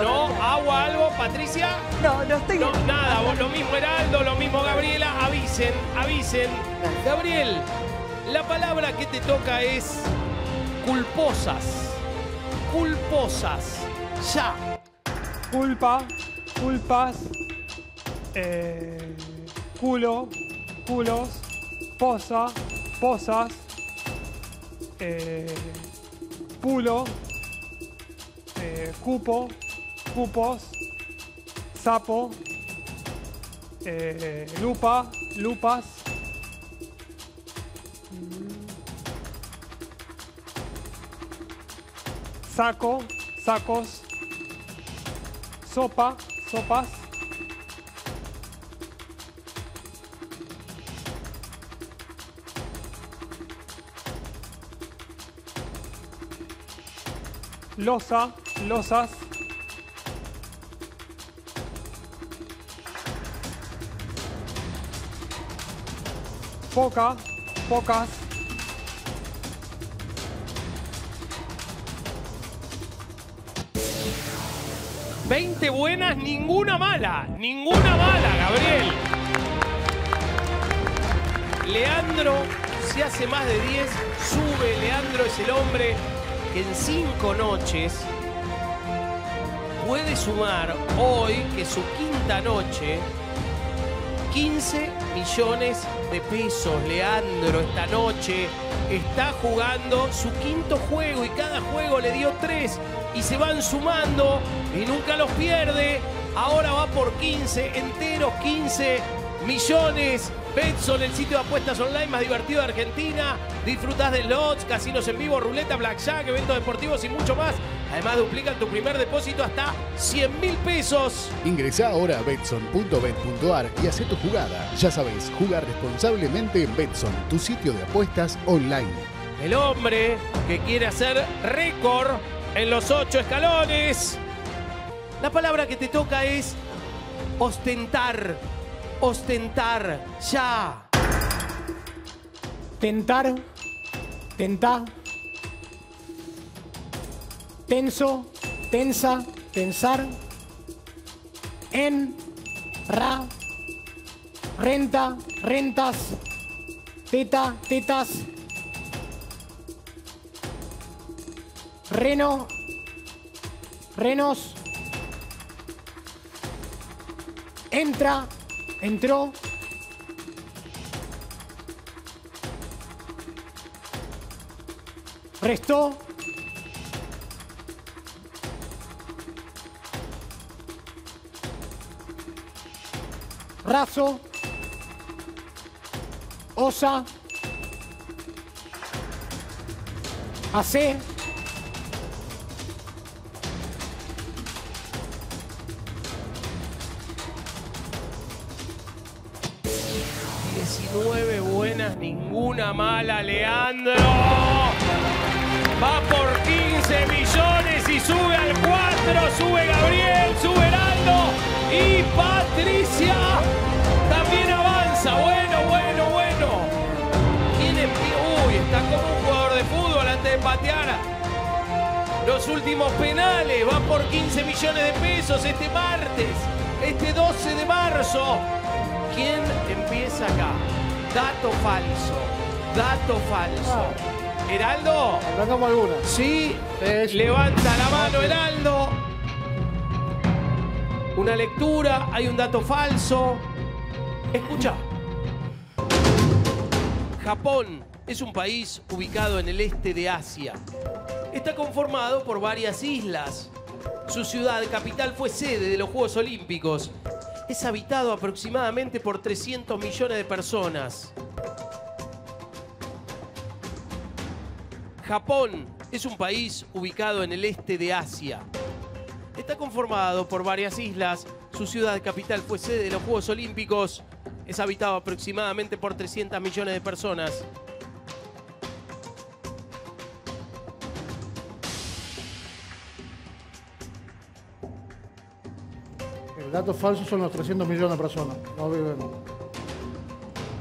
¿No? ¿Agua, algo, Patricia? No, no estoy No, nada, vos lo mismo Heraldo, lo mismo Gabriela, avisen, avisen. Gabriel, la palabra que te toca es culposas. Culposas. Ya. Culpa, culpas, eh, culo, culos, posa, posas, eh, pulo, eh, cupo, cupos, sapo, eh, lupa, lupas, saco, sacos, sopa, sopas, losa, losas, poca, pocas, 20 buenas, ninguna mala. Ninguna mala, Gabriel. Leandro se hace más de 10, sube. Leandro es el hombre que en cinco noches puede sumar hoy, que su quinta noche, 15 millones de pesos. Leandro esta noche está jugando su quinto juego y cada juego le dio 3 y se van sumando y nunca los pierde. Ahora va por 15, enteros 15 millones. Betson, el sitio de apuestas online más divertido de Argentina. Disfrutas de lots, casinos en vivo, ruleta, blackjack, eventos deportivos y mucho más. Además, duplican tu primer depósito hasta 100 mil pesos. Ingresa ahora a betson.bet.ar y haz tu jugada. Ya sabes, jugar responsablemente en Betson, tu sitio de apuestas online. El hombre que quiere hacer récord en los ocho escalones. La palabra que te toca es ostentar. Ostentar. Ya. Tentar, tentá, tenso, tensa, tensar, en, ra, renta, rentas, teta, tetas, reno, renos, entra, entró, restó, raso, osa, hace, Nueve buenas, ninguna mala, Leandro. Va por 15 millones y sube al 4, sube Gabriel, sube Heraldo y Patricia también avanza. Bueno, bueno, bueno. Tiene Uy, está como un jugador de fútbol antes de patear los últimos penales. va por 15 millones de pesos este martes, este 12 de marzo. ¿Quién empieza acá? Dato falso. Dato falso. Heraldo. Arrancamos alguna. Sí. Levanta la mano, Heraldo. Una lectura, hay un dato falso. Escucha. Japón es un país ubicado en el este de Asia. Está conformado por varias islas. Su ciudad capital fue sede de los Juegos Olímpicos. Es habitado aproximadamente por 300 millones de personas. Japón es un país ubicado en el este de Asia. Está conformado por varias islas. Su ciudad capital fue sede de los Juegos Olímpicos. Es habitado aproximadamente por 300 millones de personas. El dato falso son los 300 millones de personas. No viven.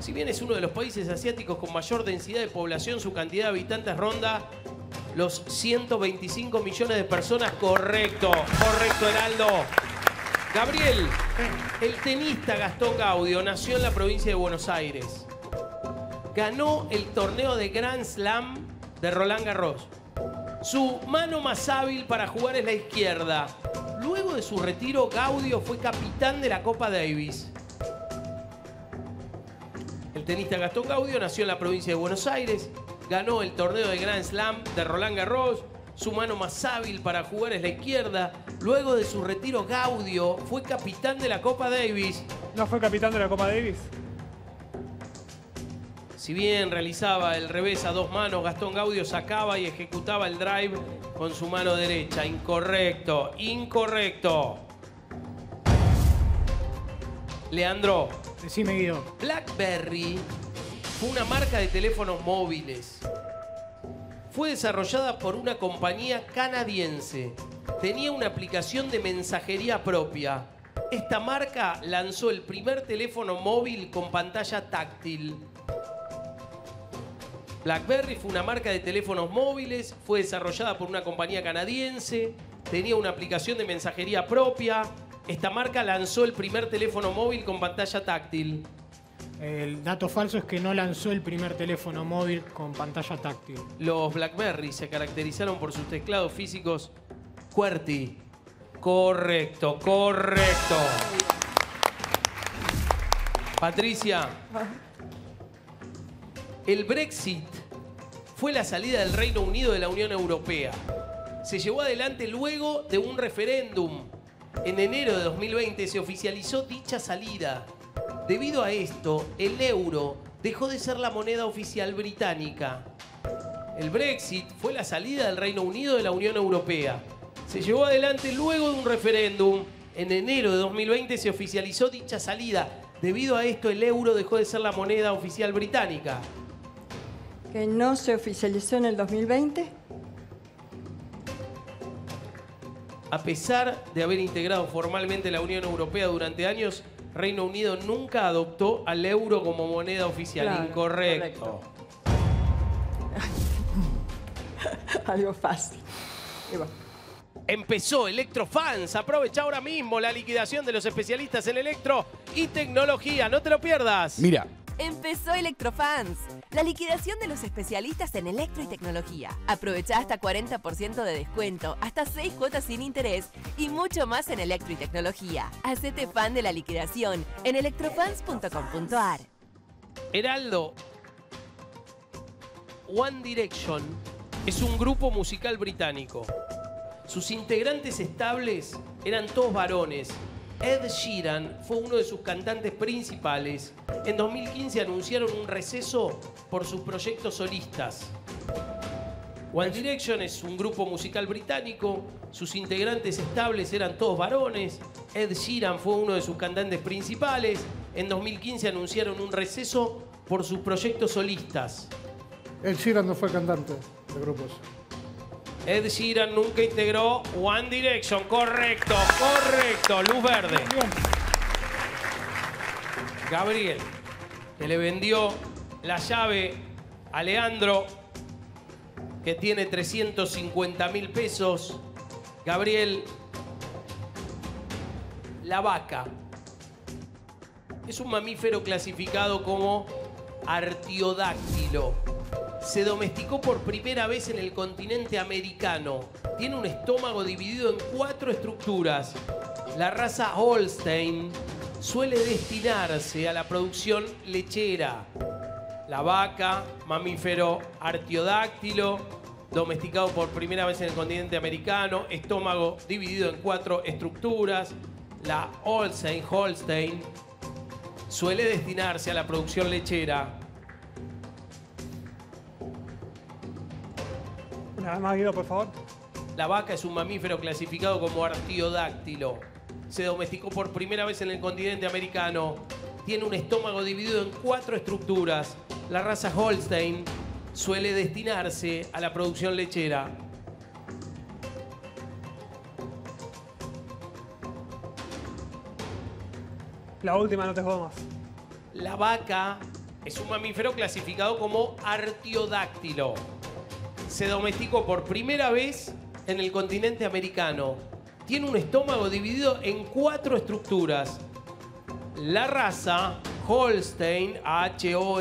Si bien es uno de los países asiáticos con mayor densidad de población, su cantidad de habitantes ronda los 125 millones de personas. Correcto, correcto, Heraldo. Gabriel, el tenista Gastón Gaudio nació en la provincia de Buenos Aires. Ganó el torneo de Grand Slam de Roland Garros. Su mano más hábil para jugar es la izquierda. Luego de su retiro, Gaudio fue capitán de la Copa Davis. El tenista Gastón Gaudio nació en la provincia de Buenos Aires, ganó el torneo de Grand Slam de Roland Garros. Su mano más hábil para jugar es la izquierda. Luego de su retiro, Gaudio fue capitán de la Copa Davis. ¿No fue capitán de la Copa Davis? Si bien realizaba el revés a dos manos, Gastón Gaudio sacaba y ejecutaba el drive con su mano derecha. Incorrecto, incorrecto. Leandro. Decime, Guido. BlackBerry fue una marca de teléfonos móviles. Fue desarrollada por una compañía canadiense. Tenía una aplicación de mensajería propia. Esta marca lanzó el primer teléfono móvil con pantalla táctil. BlackBerry fue una marca de teléfonos móviles, fue desarrollada por una compañía canadiense, tenía una aplicación de mensajería propia. Esta marca lanzó el primer teléfono móvil con pantalla táctil. El dato falso es que no lanzó el primer teléfono móvil con pantalla táctil. Los BlackBerry se caracterizaron por sus teclados físicos QWERTY. Correcto, correcto. Patricia, el Brexit fue la salida del Reino Unido de la Unión Europea. Se llevó adelante luego de un referéndum. En enero de 2020 se oficializó dicha salida. Debido a esto, el euro dejó de ser la moneda oficial británica. El Brexit fue la salida del Reino Unido de la Unión Europea. Se llevó adelante luego de un referéndum. En enero de 2020 se oficializó dicha salida. Debido a esto, el euro dejó de ser la moneda oficial británica. Que no se oficializó en el 2020. A pesar de haber integrado formalmente la Unión Europea durante años, Reino Unido nunca adoptó al euro como moneda oficial. Claro, Incorrecto. Algo fácil. Empezó Electrofans. Aprovecha ahora mismo la liquidación de los especialistas en electro y tecnología. No te lo pierdas. Mira, Empezó Electrofans, la liquidación de los especialistas en electro y tecnología. Aprovecha hasta 40% de descuento, hasta 6 cuotas sin interés y mucho más en electro y tecnología. Hacete fan de la liquidación en electrofans.com.ar. Heraldo. One Direction es un grupo musical británico. Sus integrantes estables eran todos varones. Ed Sheeran fue uno de sus cantantes principales. En 2015 anunciaron un receso por sus proyectos solistas. One Direction es un grupo musical británico. Sus integrantes estables eran todos varones. Ed Sheeran fue uno de sus cantantes principales. En 2015 anunciaron un receso por sus proyectos solistas. El Sheeran no fue cantante de grupos. Ed Sheeran nunca integró One Direction. Correcto, correcto. Luz verde. Gabriel, que le vendió la llave a Leandro. que tiene 350 mil pesos. Gabriel, la vaca es un mamífero clasificado como artiodáctilo. Se domesticó por primera vez en el continente americano. Tiene un estómago dividido en cuatro estructuras. La raza Holstein suele destinarse a la producción lechera. La vaca, mamífero artiodáctilo, domesticado por primera vez en el continente americano, estómago dividido en cuatro estructuras. La Holstein Holstein suele destinarse a la producción lechera. Una vez más, Guido, por favor. La vaca es un mamífero clasificado como artiodáctilo. Se domesticó por primera vez en el continente americano. Tiene un estómago dividido en cuatro estructuras. La raza Holstein suele destinarse a la producción lechera. La última, no te jodo más. La vaca es un mamífero clasificado como artiodáctilo. Se domesticó por primera vez en el continente americano. Tiene un estómago dividido en cuatro estructuras. La raza Holstein, H-O-L-S-T-E-I-N,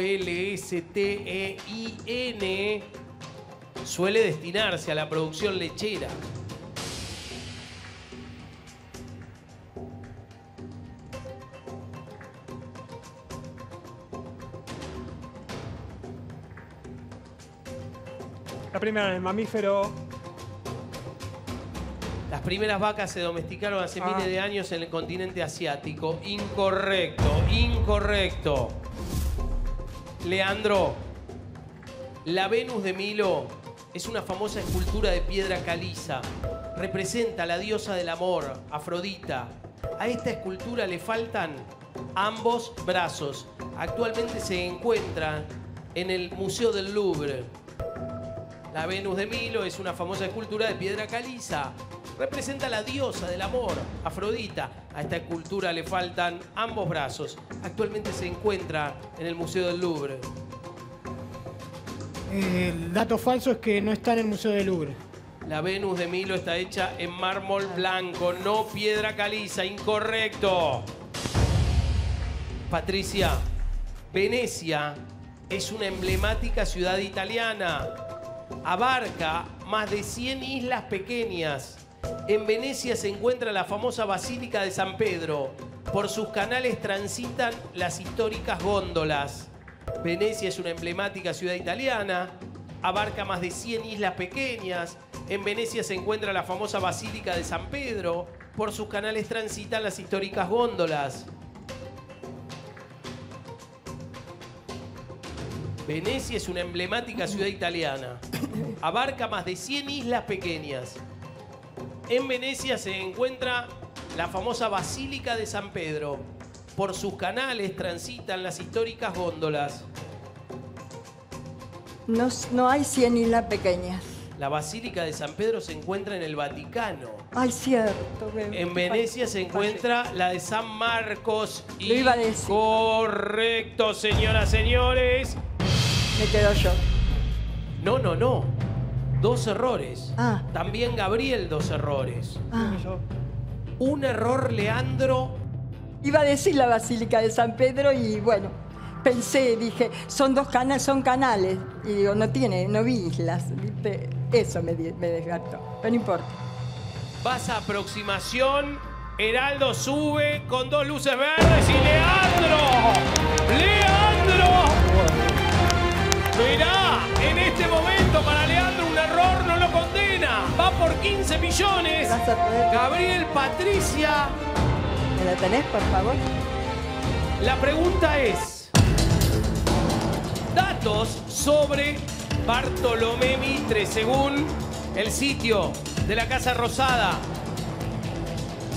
suele destinarse a la producción lechera. La primera, el mamífero. Las primeras vacas se domesticaron hace Ah. miles de años en el continente asiático. Incorrecto, incorrecto. Leandro, la Venus de Milo es una famosa escultura de piedra caliza. Representa a la diosa del amor, Afrodita. A esta escultura le faltan ambos brazos. Actualmente se encuentra en el Museo del Louvre. La Venus de Milo es una famosa escultura de piedra caliza. Representa a la diosa del amor, Afrodita. A esta escultura le faltan ambos brazos. Actualmente se encuentra en el Museo del Louvre. El dato falso es que no está en el Museo del Louvre. La Venus de Milo está hecha en mármol blanco, no piedra caliza. Incorrecto. Patricia, Venecia es una emblemática ciudad italiana. Abarca más de 100 islas pequeñas. En Venecia se encuentra la famosa Basílica de San Pedro. Por sus canales transitan las históricas góndolas. Venecia es una emblemática ciudad italiana. Abarca más de 100 islas pequeñas. En Venecia se encuentra la famosa Basílica de San Pedro. Por sus canales transitan las históricas góndolas. Venecia es una emblemática ciudad italiana. Abarca más de 100 islas pequeñas. En Venecia se encuentra la famosa Basílica de San Pedro. Por sus canales transitan las históricas góndolas. No, no hay 100 islas pequeñas. La Basílica de San Pedro se encuentra en el Vaticano. Ay, cierto. me- En Venecia se encuentra la de San Marcos. Lo iba a decir. Correcto, señoras, señores. Me quedo yo. No, no, no. Dos errores. Ah. También Gabriel, dos errores. Ah. Un error, Leandro. Iba a decir la Basílica de San Pedro y bueno, pensé, dije, son dos canales, son canales. Y digo, no tiene, no vi islas. Eso me, me. Pero no importa. Vas a aproximación. Heraldo sube con dos luces verdes y Leandro. ¡Leandro! Mirá, en este momento para Leandro un error no lo condena. Va por 15 millones. Gabriel Patricia. ¿Me la tenés, por favor? La pregunta es: datos sobre Bartolomé Mitre según el sitio de la Casa Rosada.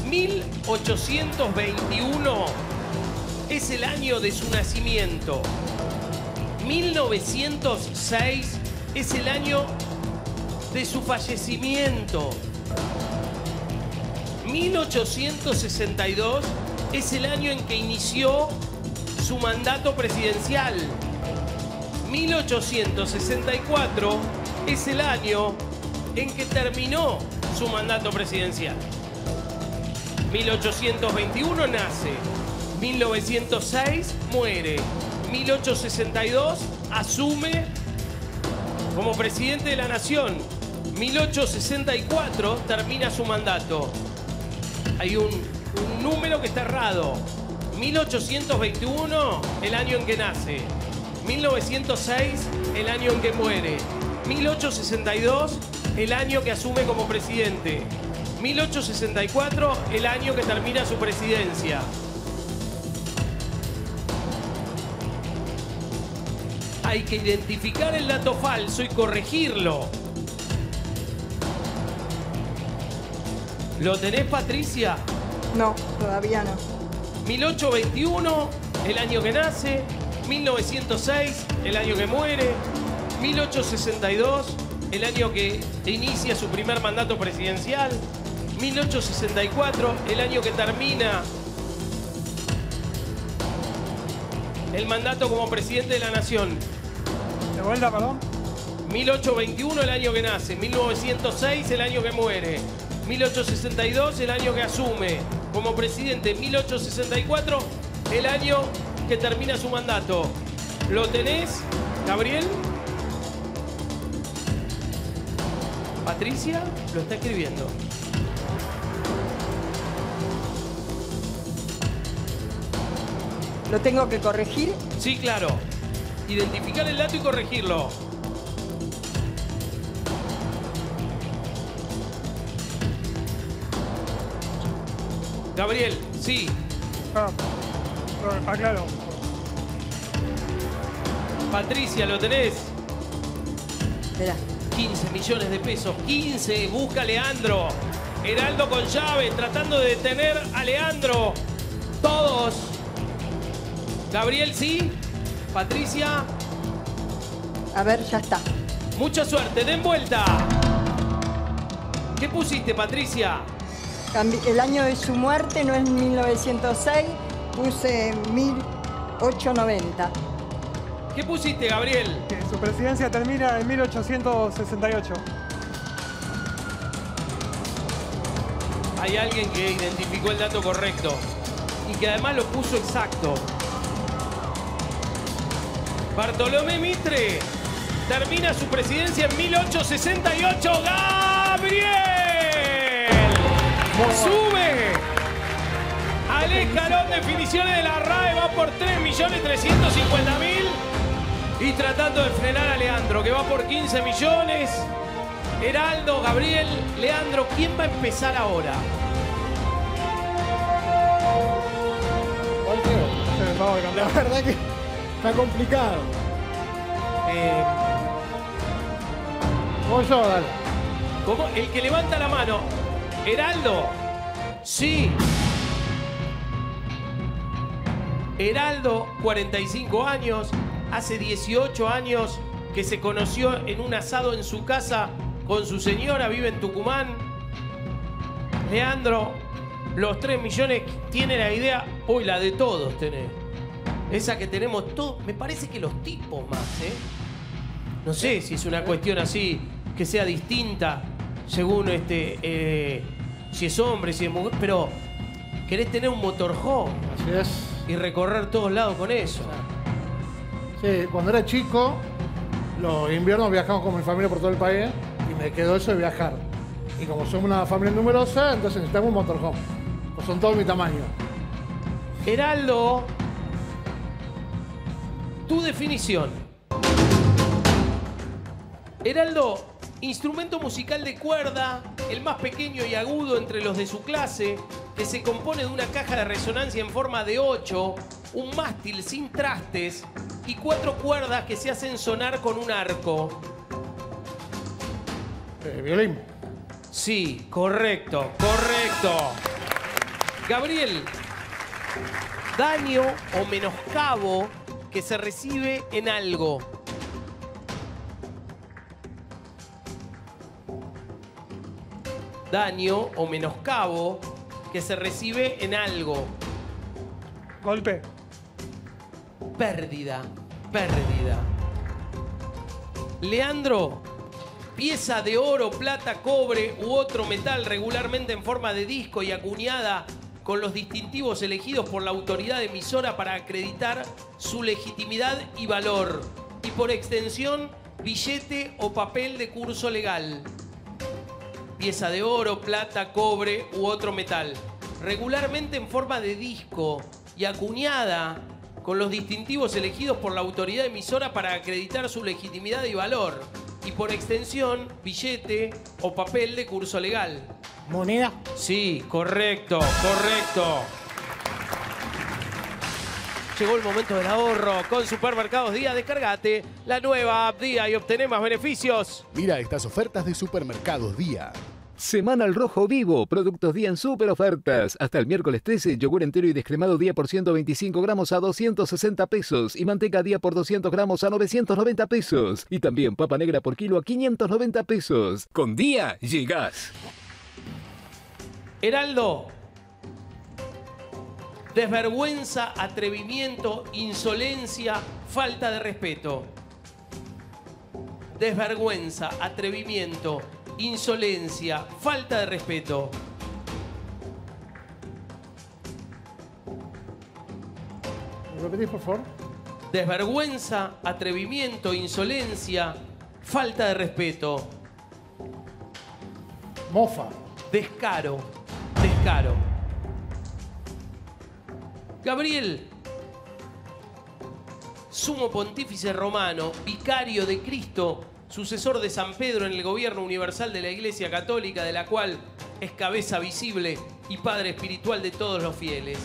1821 es el año de su nacimiento. 1906 es el año de su fallecimiento. 1862 es el año en que inició su mandato presidencial. 1864 es el año en que terminó su mandato presidencial. 1821 nace, 1906 muere, 1862 asume como presidente de la nación, 1864 termina su mandato. Hay un, un número que está errado. 1821, el año en que nace. 1906, el año en que muere. 1862, el año que asume como presidente. 1864, el año que termina su presidencia. Hay que identificar el dato falso y corregirlo. ¿Lo tenés, Patricia? No, todavía no. 1821, el año que nace. 1906, el año que muere. 1862, el año que inicia su primer mandato presidencial. 1864, el año que termina el mandato como presidente de la nación. ¿De vuelta, perdón? 1821, el año que nace. 1906, el año que muere. 1862, el año que asume como presidente. 1864, el año que termina su mandato. ¿Lo tenés, Gabriel? Patricia lo está escribiendo. ¿Lo tengo que corregir? Sí, claro. Identificar el dato y corregirlo. Gabriel, sí. Ah, ah, aclaro. Patricia, ¿lo tenés? Espera. 15 millones de pesos. 15. Busca a Leandro. Heraldo con llave, tratando de detener a Leandro. Todos. Gabriel, sí. Patricia. A ver, ya está. Mucha suerte. Den vuelta. ¿Qué pusiste, Patricia? El año de su muerte no es 1906, puse 1890. ¿Qué pusiste, Gabriel? Que su presidencia termina en 1868. Hay alguien que identificó el dato correcto y que además lo puso exacto. Bartolomé Mitre termina su presidencia en 1868. ¡Gabriel! Sube al escalón de definiciones de la RAE, va por 3.350.000 y tratando de frenar a Leandro, que va por 15 millones. Heraldo, Gabriel, Leandro, ¿quién va a empezar ahora? La verdad que está complicado. Eh, yo. El que levanta la mano. Heraldo. Sí. Heraldo, 45 años. Hace 18 años que se conoció en un asado en su casa con su señora, vive en Tucumán. Leandro, los 3 millones tiene la idea, hoy la de todos tenés. Esa que tenemos todos, me parece que los tipos más, ¿eh? No sé si es una cuestión así, que sea distinta según este, eh, si es hombre, si es mujer, pero querés tener un motorhome. Así es. Y recorrer todos lados con eso. Sí, cuando era chico, los inviernos viajamos con mi familia por todo el país y me quedó eso de viajar. Y como somos una familia numerosa, entonces necesitamos un motorhome. Pues son todos mi tamaño. Heraldo, tu definición. Heraldo, instrumento musical de cuerda, el más pequeño y agudo entre los de su clase, que se compone de una caja de resonancia en forma de 8, un mástil sin trastes y cuatro cuerdas que se hacen sonar con un arco. Eh, violín. Sí, correcto, correcto. Gabriel, daño o menoscabo que se recibe en algo. Daño o menoscabo que se recibe en algo. Golpe. Pérdida, pérdida. Leandro, Pieza de oro, plata, cobre u otro metal regularmente en forma de disco y acuñada con los distintivos elegidos por la autoridad emisora para acreditar su legitimidad y valor. Y por extensión, billete o papel de curso legal. Pieza de oro, plata, cobre u otro metal. Regularmente en forma de disco y acuñada con los distintivos elegidos por la autoridad emisora para acreditar su legitimidad y valor. Y por extensión, billete o papel de curso legal. ¿Moneda? Sí, correcto, correcto. Llegó el momento del ahorro. Con Supermercados Día, descargate la nueva app Día y obtené más beneficios. Mira estas ofertas de Supermercados Día. Semana al Rojo Vivo, productos día en super ofertas. Hasta el miércoles 13, yogur entero y descremado día por 125 gramos a 260 pesos y manteca día por 200 gramos a 990 pesos. Y también papa negra por kilo a 590 pesos. Con día, llegás. Heraldo. Desvergüenza, atrevimiento, insolencia, falta de respeto. Desvergüenza, atrevimiento, insolencia, falta de respeto. ¿Me repetís, por favor? Desvergüenza, atrevimiento, insolencia, falta de respeto. Mofa. Descaro, descaro. Gabriel, sumo pontífice romano, vicario de Cristo, sucesor de San Pedro en el gobierno universal de la Iglesia Católica, de la cual es cabeza visible y padre espiritual de todos los fieles.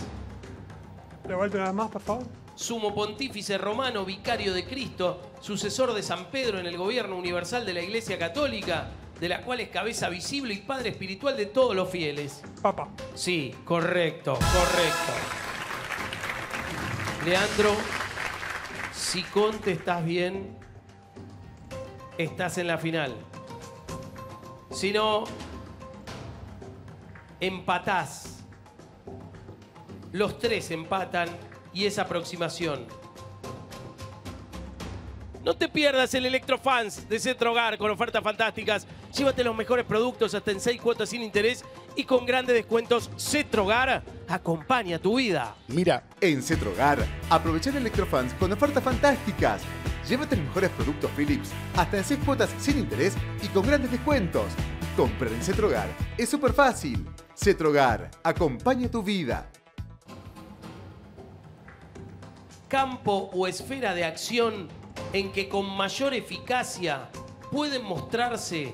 ¿Le vuelto una vez más, por favor? Sumo pontífice romano, vicario de Cristo, sucesor de San Pedro en el gobierno universal de la Iglesia Católica, de la cual es cabeza visible y padre espiritual de todos los fieles. Papa. Sí, correcto, correcto. Leandro, si contestas bien, estás en la final. Si no, empatás. Los tres empatan y es aproximación. No te pierdas el Electrofans de Centro Hogar con ofertas fantásticas. Llévate los mejores productos hasta en 6 cuotas sin interés y con grandes descuentos. Centro Hogar acompaña tu vida. Mira, en Cetrogar, aprovechar Electrofans con ofertas fantásticas. Llévate los mejores productos Philips hasta en 6 cuotas sin interés y con grandes descuentos. Comprar en Cetrogar es súper fácil. Cetrogar, acompaña tu vida. Campo o esfera de acción en que con mayor eficacia pueden mostrarse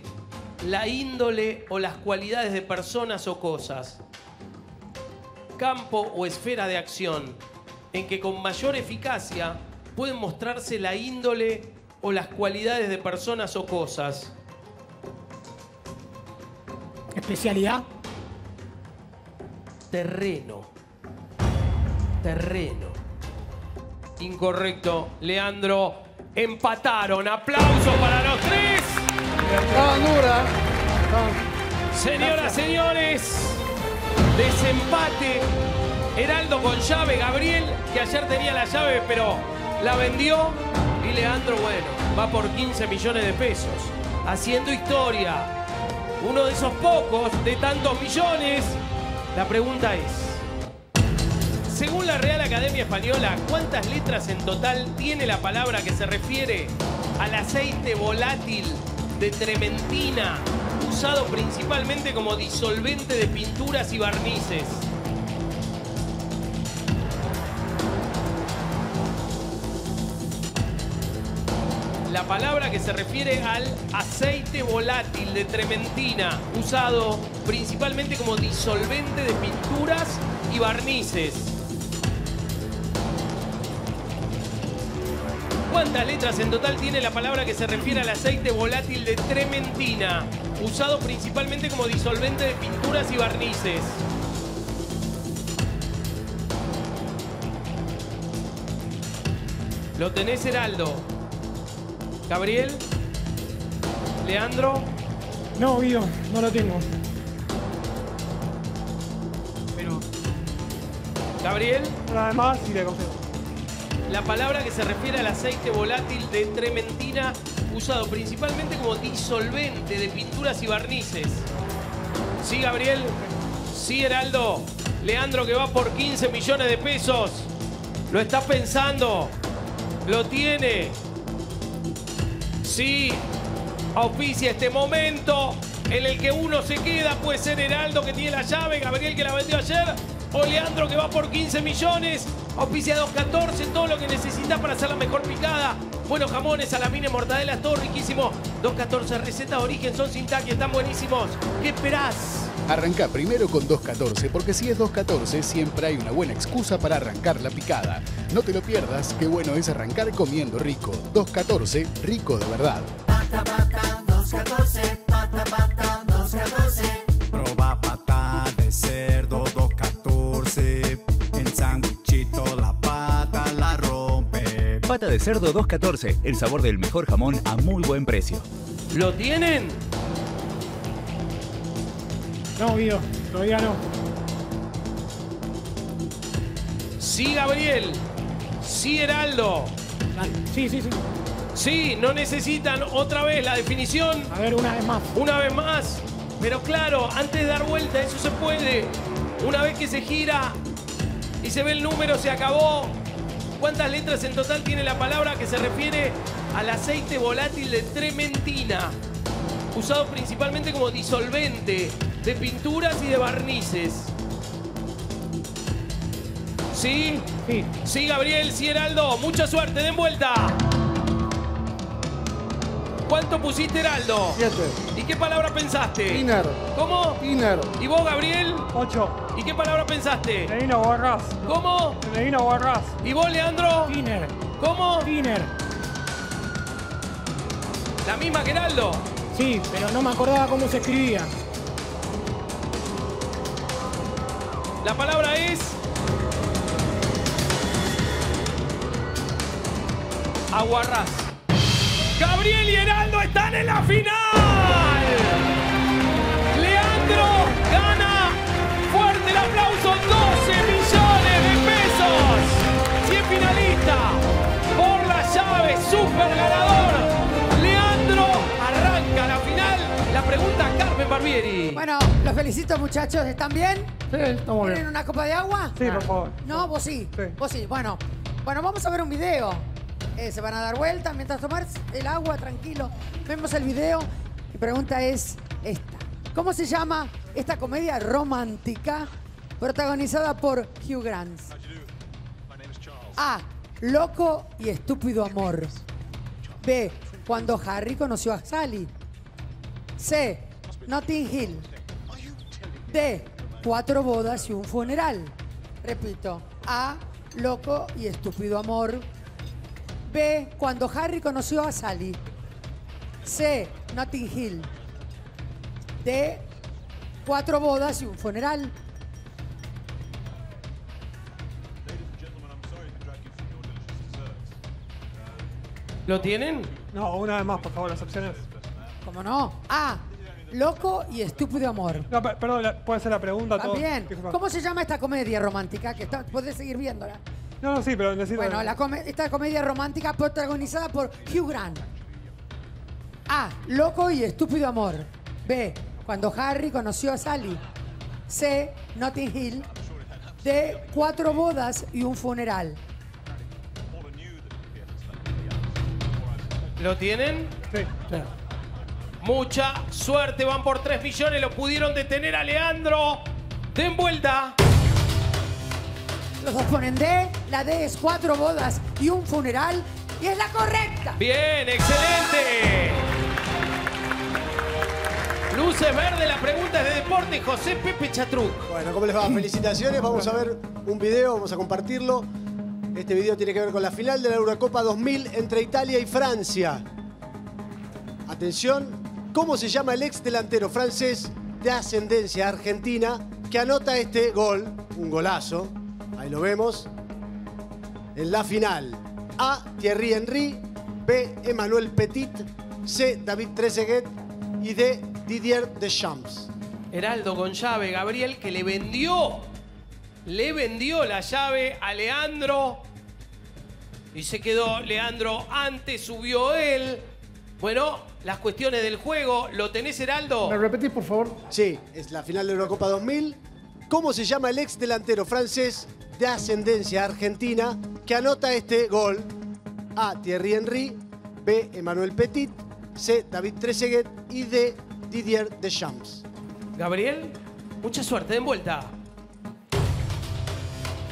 la índole o las cualidades de personas o cosas. Campo o esfera de acción en que con mayor eficacia pueden mostrarse la índole o las cualidades de personas o cosas. ¿Especialidad? Terreno. Terreno. Incorrecto, Leandro. Empataron. Aplauso para los tres. Estaban duras. Señoras, señores, desempate. Heraldo con llave, Gabriel, que ayer tenía la llave, pero la vendió. Y Leandro, bueno, va por 15 millones de pesos. Haciendo historia. Uno de esos pocos de tantos millones. La pregunta es, según la Real Academia Española, ¿cuántas letras en total tiene la palabra que se refiere al aceite volátil de trementina, usado principalmente como disolvente de pinturas y barnices? La palabra que se refiere al aceite volátil de trementina, usado principalmente como disolvente de pinturas y barnices. ¿Cuántas letras en total tiene la palabra que se refiere al aceite volátil de trementina, usado principalmente como disolvente de pinturas y barnices? ¿Lo tenés, Heraldo? ¿Gabriel? ¿Leandro? No, Guido, no lo tengo. Pero. ¿Gabriel? Nada más y le concedo. La palabra que se refiere al aceite volátil de trementina usado principalmente como disolvente de pinturas y barnices. Sí, Gabriel. Sí, Heraldo. Leandro que va por 15 millones de pesos. Lo está pensando. Lo tiene. Sí. Auspicia este momento en el que uno se queda. Puede ser Heraldo que tiene la llave, Gabriel que la vendió ayer. O Leandro que va por 15 millones. Auspicia 214, todo lo que necesitas para hacer la mejor picada. Buenos jamones, salamines, mortadelas, todo riquísimo. 214 recetas de origen, son sin taque, están buenísimos. ¿Qué esperás? Arranca primero con 2.14 porque si es 2.14 siempre hay una buena excusa para arrancar la picada. No te lo pierdas, qué bueno es arrancar comiendo rico. 2.14, rico de verdad. 214, pata, pata, 214. Pata de cerdo 214, el sabor del mejor jamón a muy buen precio. ¿Lo tienen? No, Guido, todavía no. Sí, Gabriel. Sí, Heraldo. Sí, sí, sí. Sí, no necesitan otra vez la definición. A ver, una vez más. Una vez más. Pero claro, antes de dar vuelta, eso se puede. Una vez que se gira y se ve el número, se acabó. ¿Cuántas letras en total tiene la palabra que se refiere al aceite volátil de trementina? Usado principalmente como disolvente de pinturas y de barnices. ¿Sí? Sí. Sí, Gabriel, sí, Heraldo. Mucha suerte, den vuelta. ¿Cuánto pusiste, Heraldo? Siete. ¿Y qué palabra pensaste? Tiner. ¿Cómo? Tiner. ¿Y vos, Gabriel? 8. ¿Y qué palabra pensaste? Medina Guarraz. ¿Cómo? Medina Guarraz. ¿Y vos, Leandro? Tiner. ¿Cómo? Tiner. La misma que Heraldo. Sí, pero no me acordaba cómo se escribía. La palabra es. Aguarrás. Gabriel y Heraldo están en la final. Gana. Fuerte el aplauso. 12 millones de pesos. 100 finalistas. Por la llave. Super ganador. Leandro arranca la final. La pregunta a Carmen Barbieri. Bueno, los felicito muchachos, ¿están bien? Sí, estamos ¿Tienen bien. una copa de agua? Sí, por favor. No, vos sí. Sí. Vos sí. Bueno, bueno, vamos a ver un video. Eh, se van a dar vueltas mientras tomar el agua, tranquilo. Vemos el video. Mi pregunta es esta. ¿Cómo se llama esta comedia romántica protagonizada por Hugh Grant? A. Loco y estúpido amor. B. Cuando Harry conoció a Sally. C. Notting Hill. D. Cuatro bodas y un funeral. Repito. A. Loco y estúpido amor. B. Cuando Harry conoció a Sally. C. Notting Hill. D. Cuatro bodas y un funeral. ¿Lo tienen? No, una vez más, por favor, las opciones. ¿Cómo no? A. Loco y estúpido amor. No, pe- perdón, la- puede ser la pregunta. todo. También. Disculpa. ¿Cómo se llama esta comedia romántica? Que está, podés seguir viéndola. No, no, sí, pero necesito. Bueno, la come- esta comedia romántica protagonizada por Hugh Grant. A. Loco y estúpido amor. B. Cuando Harry conoció a Sally. C. Notting Hill. D. Cuatro bodas y un funeral. ¿Lo tienen? Sí. Mucha suerte, van por 3 millones, lo pudieron detener a Leandro. Den vuelta. Los dos ponen D. La D es cuatro bodas y un funeral. Y es la correcta. Bien, excelente. Luces verde, la pregunta es de deporte, José Pepe Chatruc. Bueno, ¿cómo les va? Felicitaciones. Vamos a ver un video, vamos a compartirlo. Este video tiene que ver con la final de la Eurocopa 2000 entre Italia y Francia. Atención, ¿cómo se llama el ex delantero francés de ascendencia argentina que anota este gol, un golazo? Ahí lo vemos. En la final. A. Thierry Henry. B. Emmanuel Petit. C. David Trezeguet. Y D. Didier Deschamps. Heraldo con llave, Gabriel que le vendió, le vendió la llave a Leandro. Y se quedó Leandro antes, subió él. Bueno, las cuestiones del juego, ¿lo tenés, Heraldo? ¿Me repetís, por favor? Sí, es la final de Eurocopa 2000. ¿Cómo se llama el ex delantero francés de ascendencia argentina que anota este gol? A. Thierry Henry. B. Emmanuel Petit. C. David Trezeguet. Y D. Didier Deschamps. Gabriel, mucha suerte, den vuelta.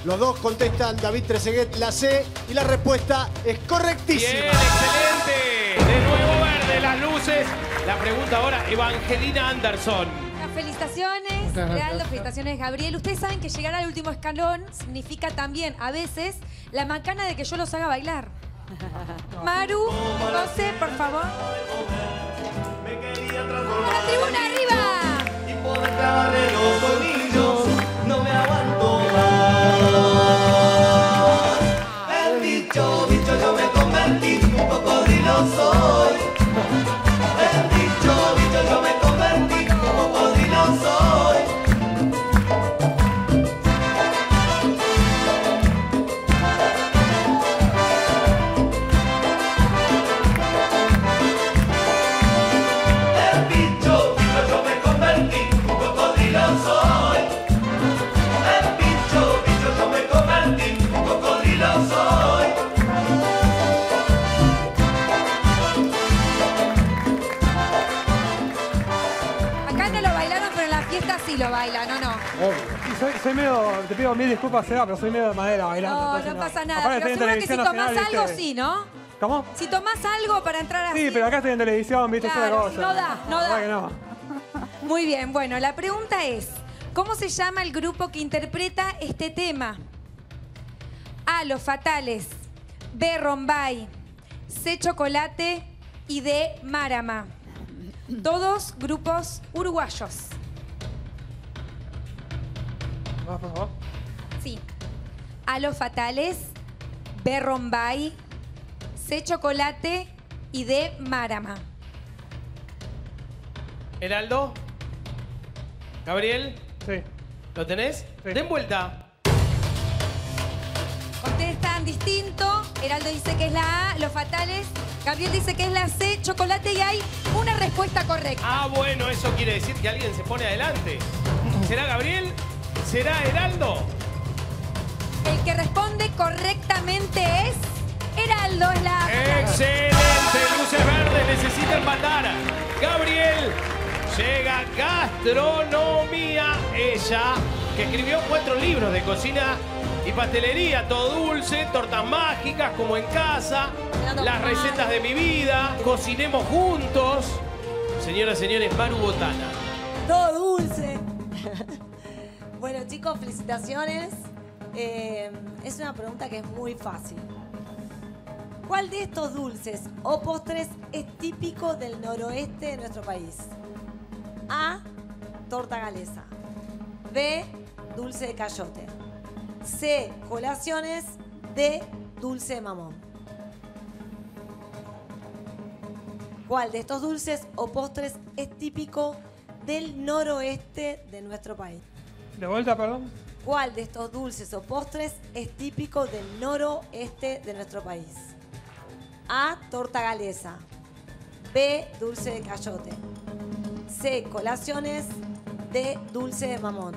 Los dos contestan David Trezeguet la C y la respuesta es correctísima. Bien, excelente. De nuevo verde las luces. La pregunta ahora, Evangelina Anderson. Felicitaciones. Realdo, felicitaciones, Gabriel. Ustedes saben que llegar al último escalón significa también, a veces, la macana de que yo los haga bailar. Maru, José, por favor. ¡A la tribuna arriba! Medio, te pido mil disculpas, Seba, pero soy medio de madera bailando. no, entonces no pasa nada. Aparte Pero estoy en seguro que si tomás nacional, algo, ¿viste? sí, ¿no? ¿Cómo? Si tomás algo para entrar así. Sí, pero acá estoy en televisión, viste, Claro, es una cosa. no da, no da. no. Muy bien, bueno, la pregunta es, ¿cómo se llama el grupo que interpreta este tema? A, Los Fatales, B, Rombay, C, Chocolate y D, Marama. Todos grupos uruguayos. Sí. A, Los Fatales, B, Rombay, C, Chocolate y D, Marama. Heraldo. Gabriel. Sí. ¿Lo tenés? Den vuelta. Contestan distinto. Heraldo dice que es la A, los fatales. Gabriel dice que es la C, chocolate, y hay una respuesta correcta. Ah, bueno, eso quiere decir que alguien se pone adelante. ¿Será Gabriel? ¿Será Heraldo? El que responde correctamente es Heraldo, es la. Excelente, luces verdes, necesita empatar. Gabriel, llega gastronomía. Ella, que escribió cuatro libros de cocina y pastelería, todo dulce, tortas mágicas como en casa, las recetas de mi vida, cocinemos juntos. Señoras y señores, Maru Botana. Todo dulce. Bueno, chicos, felicitaciones. Eh, es una pregunta que es muy fácil. ¿Cuál de estos dulces o postres es típico del noroeste de nuestro país? A. Torta galesa. B. Dulce de cayote. C. Colaciones. D. Dulce de mamón. ¿Cuál de estos dulces o postres es típico del noroeste de nuestro país? De vuelta, perdón. ¿Cuál de estos dulces o postres es típico del noroeste de nuestro país? A. Torta galesa. B. Dulce de cayote. C. Colaciones. D. Dulce de mamón.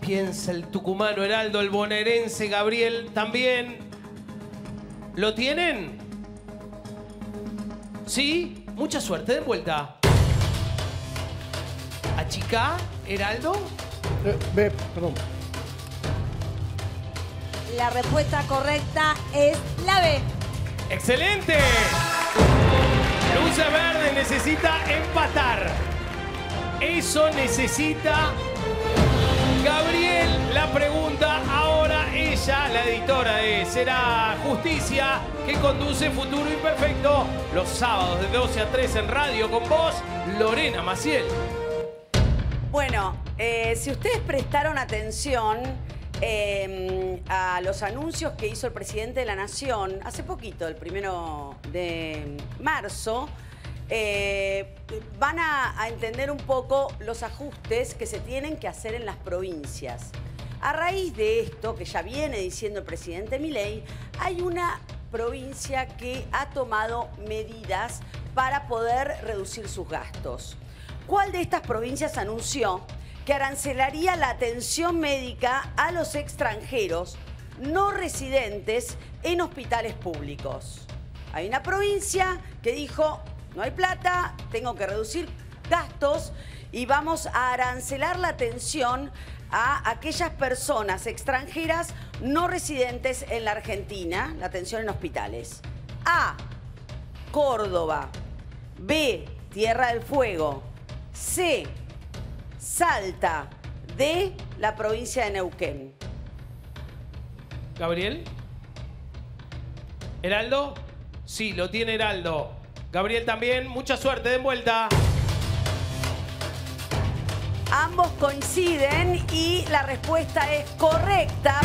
Piensa el tucumano Heraldo, el bonaerense Gabriel también. ¿Lo tienen? ¿Sí? Mucha suerte, de vuelta. ¿Achicá, Heraldo? Eh, ve, perdón. La respuesta correcta es la B. ¡Excelente! Luces Verde necesita empatar. Eso necesita Gabriel. La pregunta ahora ella, la editora de Será Justicia, que conduce Futuro Imperfecto los sábados de 12 a 3 en radio con vos, Lorena Maciel. Bueno, eh, si ustedes prestaron atención eh, a los anuncios que hizo el presidente de la Nación hace poquito, el primero de marzo, eh, van a, a entender un poco los ajustes que se tienen que hacer en las provincias. A raíz de esto, que ya viene diciendo el presidente Milei, hay una provincia que ha tomado medidas para poder reducir sus gastos. ¿Cuál de estas provincias anunció que arancelaría la atención médica a los extranjeros no residentes en hospitales públicos? Hay una provincia que dijo, no hay plata, tengo que reducir gastos y vamos a arancelar la atención a aquellas personas extranjeras no residentes en la Argentina, la atención en hospitales. A, Córdoba. B, Tierra del Fuego. C, Salta. D, la provincia de Neuquén. Gabriel. ¿Heraldo? Sí, lo tiene Heraldo. Gabriel también. Mucha suerte, den vuelta. Ambos coinciden y la respuesta es correcta.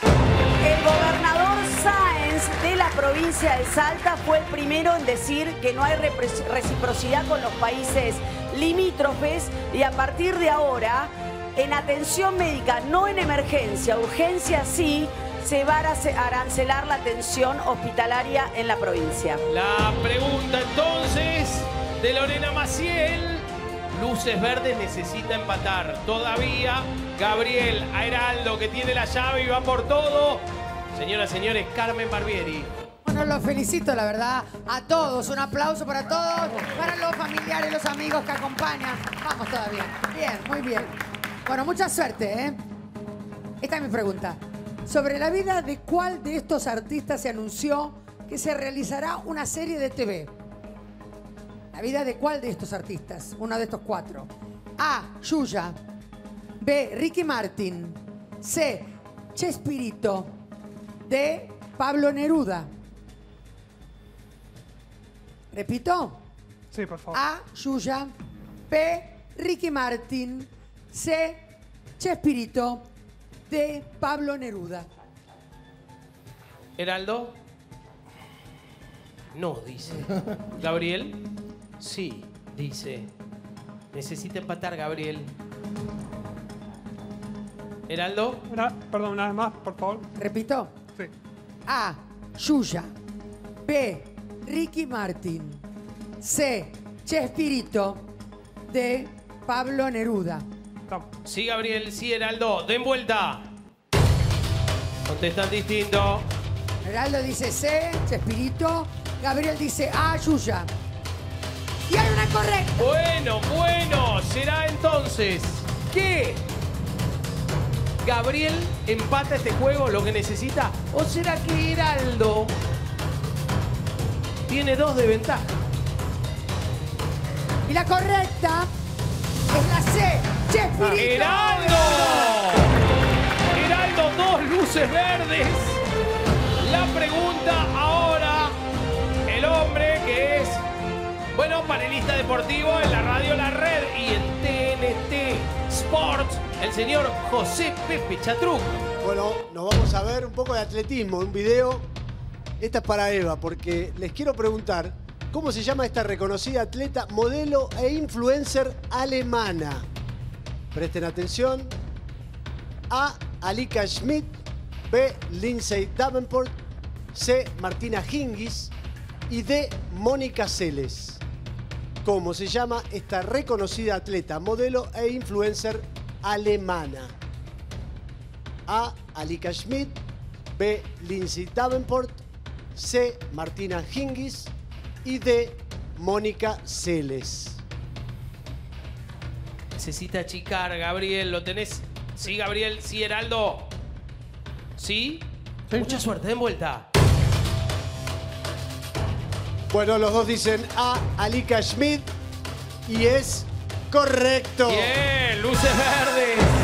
porque El gobernador Sáenz de la provincia de Salta fue el primero en decir que no hay reciprocidad con los países limítrofes y a partir de ahora, en atención médica, no en emergencia, urgencia sí, se va a arance- arancelar la atención hospitalaria en la provincia. La pregunta entonces de Lorena Maciel. Luces Verdes necesita empatar. Todavía Gabriel a Heraldo que tiene la llave y va por todo. Señoras, señores, Carmen Barbieri. Bueno, los felicito, la verdad, a todos. Un aplauso para todos, para los familiares, los amigos que acompañan. Vamos todavía. Bien, muy bien. Bueno, mucha suerte, ¿eh? Esta es mi pregunta. Sobre la vida de cuál de estos artistas se anunció que se realizará una serie de TV. La vida de cuál de estos artistas, uno de estos cuatro. A. Yuya. B. Ricky Martin. C. Chespirito. D. Pablo Neruda. Repito. Sí, por favor. A. Yuya. B. Ricky Martin. C. Chespirito. D. Pablo Neruda. Heraldo. No, dice. Gabriel. Sí, dice. Necesita empatar, Gabriel. Heraldo. perdón, una vez más, por favor. Repito. Sí. A. Yuya. B. Ricky Martin. C. Chespirito. D. Pablo Neruda. Sí, Gabriel, sí, Heraldo. Den vuelta. Contestan distinto. Heraldo dice C. Chespirito. Gabriel dice A. Yuya. Y hay una correcta. Bueno, bueno, será entonces que Gabriel empata este juego lo que necesita o será que Heraldo tiene dos de ventaja. Y la correcta es la C. Chespirito. ¡Heraldo! Heraldo, dos luces verdes. La pregunta ahora, el hombre que es, bueno, panelista deportivo en la radio La Red y en TNT Sports, el señor José Pepe Chatruc. Bueno, nos vamos a ver un poco de atletismo, un video. Esta es para Eva, porque les quiero preguntar cómo se llama esta reconocida atleta, modelo e influencer alemana. Presten atención. A. Alika Schmidt. B. Lindsay Davenport. C. Martina Hingis. Y D. Mónica Celes. ¿Cómo se llama esta reconocida atleta, modelo e influencer alemana? A. Alika Schmidt. B. Lindsay Davenport. C. Martina Hingis. Y D. Mónica Celes. Necesita achicar, Gabriel, ¿lo tenés? Sí, Gabriel, sí, Heraldo. ¿Sí? Mucha suerte, den vuelta. Bueno, los dos dicen A. Alika Schmidt. Y es correcto. Bien, luces verdes.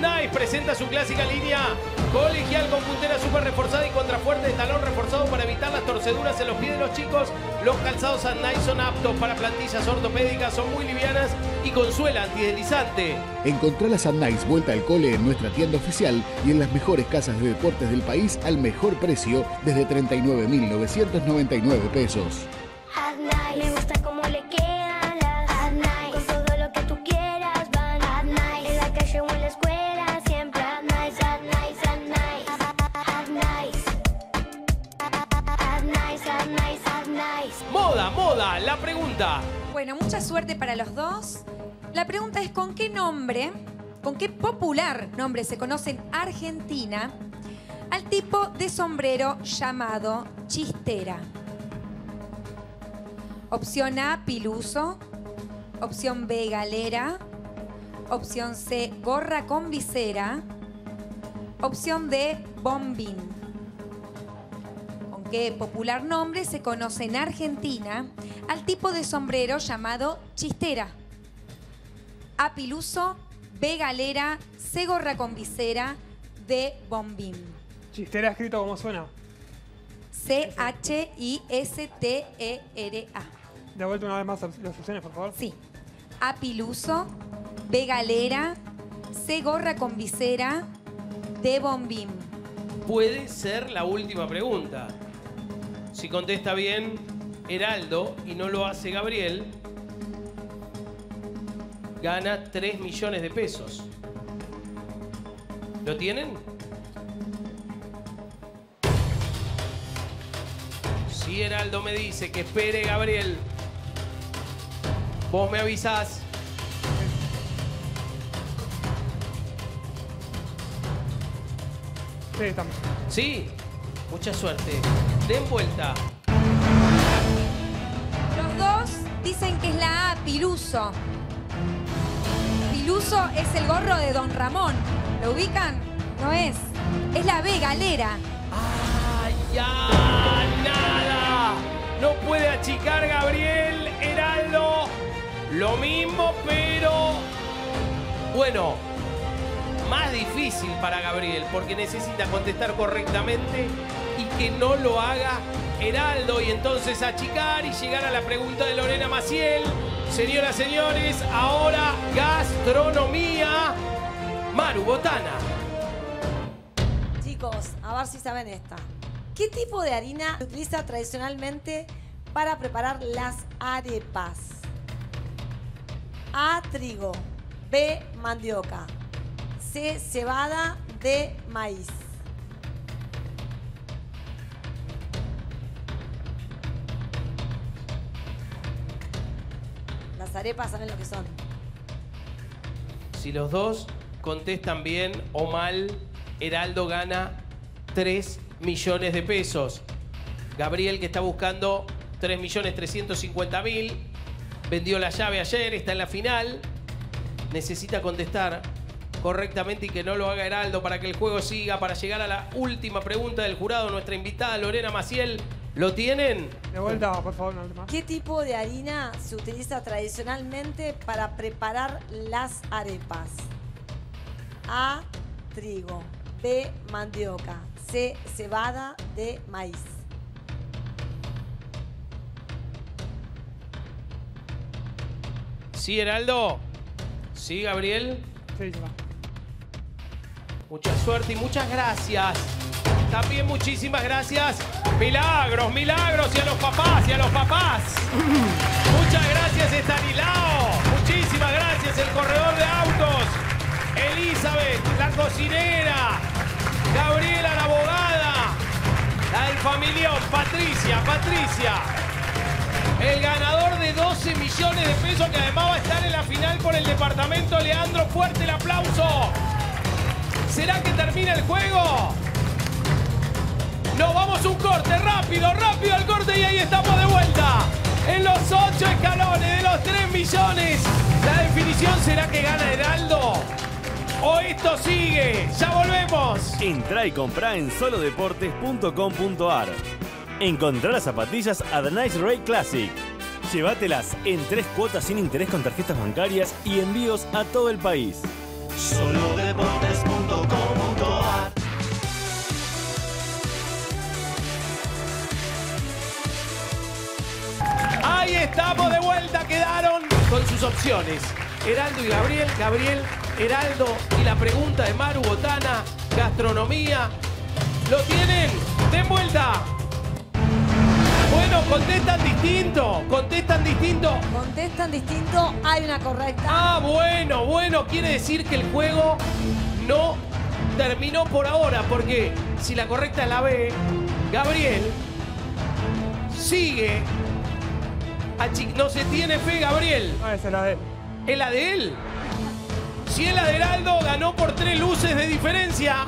Night presenta su clásica línea colegial con puntera súper reforzada y contrafuerte de talón reforzado para evitar las torceduras en los pies de los chicos. Los calzados Night son aptos para plantillas ortopédicas, son muy livianas y con suela antideslizante. Encontrá las Nice vuelta al cole en nuestra tienda oficial y en las mejores casas de deportes del país al mejor precio desde 39.999 pesos. Suerte para los dos. La pregunta es ¿con qué nombre, con qué popular nombre se conoce en Argentina al tipo de sombrero llamado chistera? Opción A, piluso. Opción B, galera. Opción C, gorra con visera. Opción D, bombín. ¿Con qué popular nombre se conoce en Argentina al tipo de sombrero llamado chistera? A, piluso. B, galera. C, gorra con visera. D, bombín. Chistera escrito como suena. C-H-I-S-T-E-R-A. De vuelta una vez más las opciones, por favor. Sí. A piluso, B galera, C gorra con visera, D bombín. Puede ser la última pregunta. Si contesta bien Heraldo y no lo hace Gabriel, gana 3 millones de pesos. ¿Lo tienen? Si Heraldo me dice que espere Gabriel, vos me avisás. Sí, estamos. ¿Sí? Mucha suerte. Den vuelta. Los dos dicen que es la A, piluso. Piluso es el gorro de Don Ramón. ¿Lo ubican? No es. Es la B, galera. ¡Ay, ya! ¡Nada! No puede achicar Gabriel Heraldo. Lo mismo, pero. Bueno, más difícil para Gabriel porque necesita contestar correctamente no lo haga Heraldo y entonces achicar y llegar a la pregunta de Lorena Maciel. Señoras, señores, ahora gastronomía. Maru Botana. Chicos, a ver si saben esta. ¿Qué tipo de harina se utiliza tradicionalmente para preparar las arepas? A, trigo. B, mandioca. C, cebada. D, maíz. Las arepas lo que son. Si los dos contestan bien o mal, Heraldo gana 3 millones de pesos. Gabriel, que está buscando 3 millones 350 mil, vendió la llave ayer, está en la final. Necesita contestar correctamente y que no lo haga Heraldo para que el juego siga, para llegar a la última pregunta del jurado. Nuestra invitada Lorena Maciel, ¿lo tienen? De vuelta, por favor, última. ¿Qué tipo de harina se utiliza tradicionalmente para preparar las arepas? A, trigo. B, mandioca. C, cebada. D, maíz. Sí, Heraldo. Sí, Gabriel. Sí, se va. Mucha suerte y muchas gracias. También muchísimas gracias. Milagros, milagros y a los papás y a los papás. Muchas gracias Estanislao. Muchísimas gracias el corredor de autos. Elizabeth, la cocinera. Gabriela, la abogada. La del familión, Patricia, Patricia. El ganador de 12 millones de pesos que además va a estar en la final con el departamento Leandro. Fuerte el aplauso. ¿Será que termina el juego? No, vamos un corte, rápido, rápido al corte y ahí estamos de vuelta. En los ocho escalones de los 3 millones. La definición será que gana Heraldo. O esto sigue. Ya volvemos. Entra y compra en solodeportes.com.ar. Encontrá las zapatillas a The Nice Ray Classic. Llévatelas en tres cuotas sin interés con tarjetas bancarias y envíos a todo el país. Solodeportes.com.ar estamos de vuelta. Quedaron con sus opciones. Heraldo y Gabriel. Gabriel, Heraldo y la pregunta de Maru Botana. Gastronomía. ¿Lo tienen? Den vuelta. Bueno, contestan distinto. Contestan distinto. Contestan distinto, hay una correcta. Ah, bueno, bueno. Quiere decir que el juego no terminó por ahora. Porque si la correcta es la B, Gabriel sigue no se tiene fe, Gabriel. No, esa es la de. ¿Es la de él? Si es la de Heraldo, ganó por tres luces de diferencia.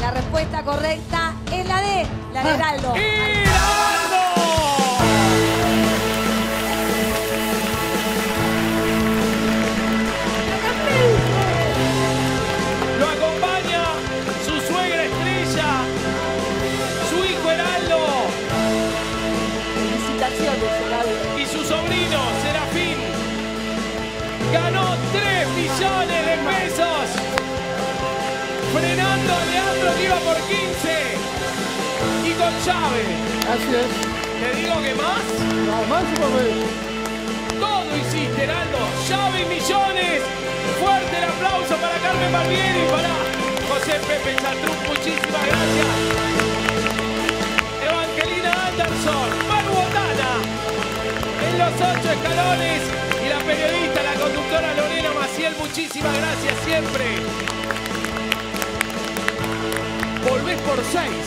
La respuesta correcta es la de la de Heraldo. Lo por 15. Y con llave. Así es. ¿Te digo que más? No, más Todo hiciste, Heraldo. Llave y millones. Fuerte el aplauso para Carmen Barbieri y para José Pepe Chatruc. Muchísimas gracias. Evangelina Anderson, Manu Botana. En los ocho escalones. Y la periodista, la conductora Lorena Maciel. Muchísimas gracias siempre. Volvés por seis.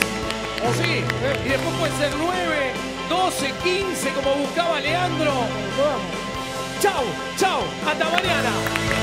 ¿O sí? Y después puede ser 9, 12, 15, como buscaba Leandro. Chau, chau, hasta mañana.